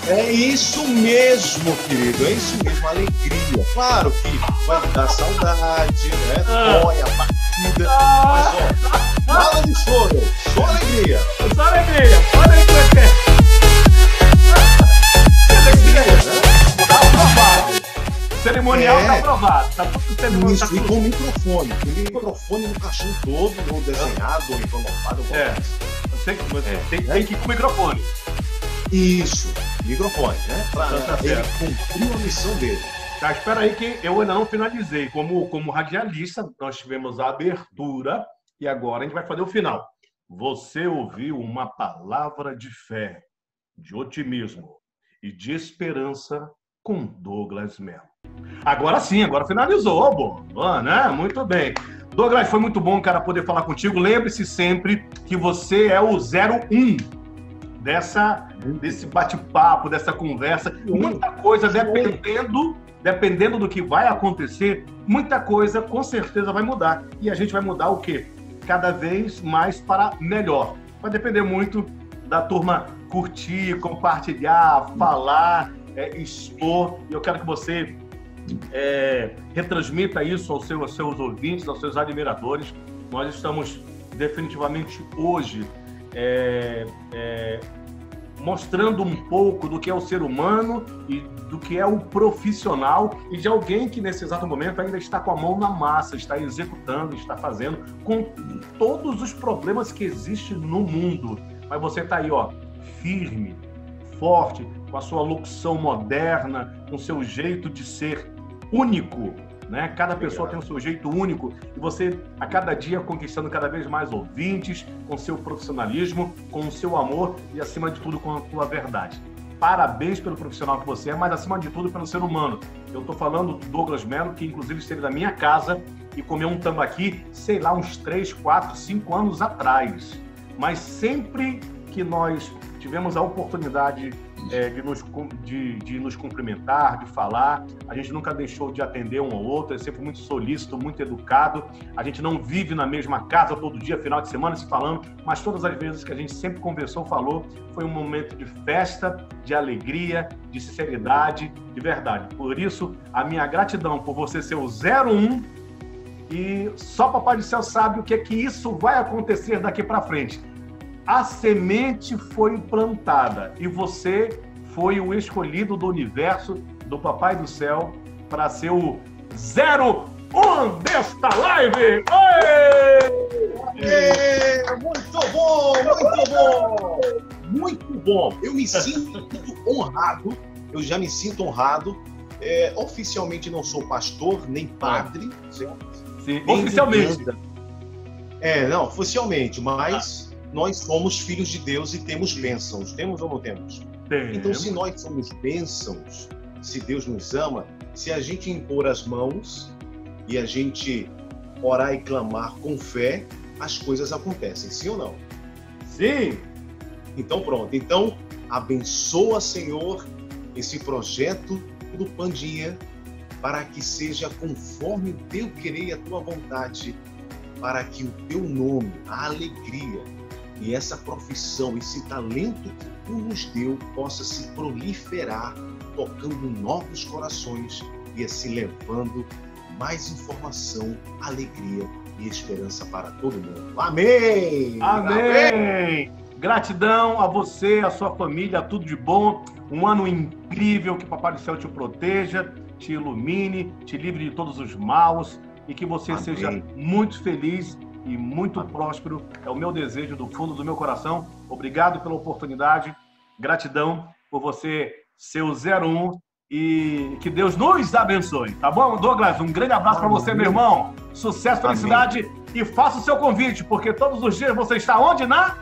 É isso mesmo, querido. É isso mesmo, alegria. Claro que vai dar saudade, né? Ah. Dói a partida. Mas, ó, nada de choro. Só alegria. Só alegria. Olha aí como é que é. Alegria, né? Tá aprovado. Cerimonial É. tá aprovado. Tá tudo cerimonial. Isso, Tá e com microfone. Com microfone no caixão todo, ou desenhado, ou envelopado. É. Tem, você É. tem, tem que ir com o microfone. Isso, microfone, né? Pra Tá, tá ele certo. cumprir a missão dele. Tá, espera aí que eu ainda não finalizei. Como, como radialista, nós tivemos a abertura e agora a gente vai fazer o final. Você ouviu uma palavra de fé, de otimismo e de esperança com Douglas Melo. Agora sim, agora finalizou, bom, né? Muito bem. Douglas, foi muito bom, cara, poder falar contigo. Lembre-se sempre que você é o 01 dessa, desse bate-papo, dessa conversa. Muita coisa, dependendo, dependendo do que vai acontecer, muita coisa com certeza vai mudar. E a gente vai mudar o quê? Cada vez mais para melhor. Vai depender muito da turma curtir, compartilhar, falar, é, expor. E eu quero que você é, retransmita isso aos seus, aos seus ouvintes, aos seus admiradores. Nós estamos definitivamente hoje é, é, mostrando um pouco do que é o ser humano e do que é o profissional e de alguém que nesse exato momento ainda está com a mão na massa, está executando, está fazendo com todos os problemas que existem no mundo. Mas você está aí, ó, firme, forte, com a sua locução moderna, com seu jeito de ser único, né? Cada pessoa tem o seu jeito único e você a cada dia conquistando cada vez mais ouvintes, com seu profissionalismo, com o seu amor e acima de tudo com a tua verdade. Parabéns pelo profissional que você é, mas acima de tudo pelo ser humano. Eu estou falando do Douglas Mello, que inclusive esteve na minha casa e comeu um tambaqui, sei lá, uns 3, 4, 5 anos atrás. Mas sempre que nós tivemos a oportunidade é, de, nos, de- de nos cumprimentar, de falar. A gente nunca deixou de atender um ao outro, é sempre muito solícito, muito educado. A gente não vive na mesma casa todo dia, final de semana, se falando, mas todas as vezes que a gente sempre conversou, falou, foi um momento de festa, de alegria, de sinceridade, de verdade. Por isso, a minha gratidão por você ser o 01 e só Papai do Céu sabe o que é que isso vai acontecer daqui para frente a semente foi plantada e você foi o escolhido do universo, do Papai do Céu, para ser o 01 desta live! Oi! É, muito bom, muito bom! Muito bom! Eu me sinto honrado, eu já me sinto honrado. É, oficialmente não sou pastor, nem padre? Sim, Nem oficialmente. É, não, oficialmente, mas nós somos filhos de Deus e temos bênçãos. Temos ou não temos? Então, se nós somos bênçãos, se Deus nos ama, se a gente impor as mãos e a gente orar e clamar com fé, as coisas acontecem, sim ou não? Sim, Então, pronto. Então, abençoa, Senhor, esse projeto do Pandinha para que seja conforme o teu querer e a tua vontade, para que o teu nome, a alegria e essa profissão, esse talento que tu nos deu possa se proliferar, tocando novos corações e assim levando mais informação, alegria e esperança para todo mundo. Amém! Amém! Gratidão a você, a sua família, tudo de bom. Um ano incrível, que Papai do Céu te proteja, te ilumine, te livre de todos os maus e que você Amém. seja muito feliz e muito próspero. É o meu desejo do fundo do meu coração. Obrigado pela oportunidade. Gratidão por você ser o 01 e que Deus nos abençoe. Tá bom, Douglas? Um grande abraço para você, meu irmão. Sucesso, Amém. felicidade e faça o seu convite, porque todos os dias você está onde? Na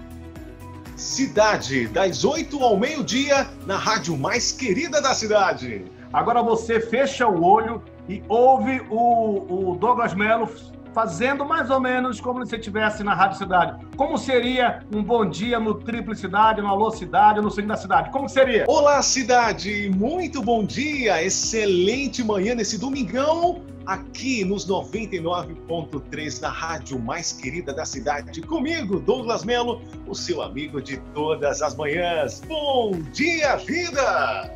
Cidade, das 8 ao meio-dia, na rádio mais querida da cidade. Agora você fecha o olho e ouve o, o Douglas Melo fazendo mais ou menos como se você estivesse na Rádio Cidade. Como seria um bom dia no Triple Cidade, no Alô Cidade, no Swing da Cidade? Como seria? Olá, cidade! Muito bom dia! Excelente manhã nesse domingão aqui nos 99.3 da rádio mais querida da cidade. Comigo, Douglas Melo, o seu amigo de todas as manhãs. Bom dia, vida!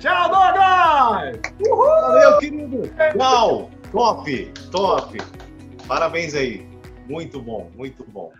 Tchau, Douglas! Uhul! Valeu, querido! Tchau! Top, top! Parabéns aí. Muito bom, muito bom.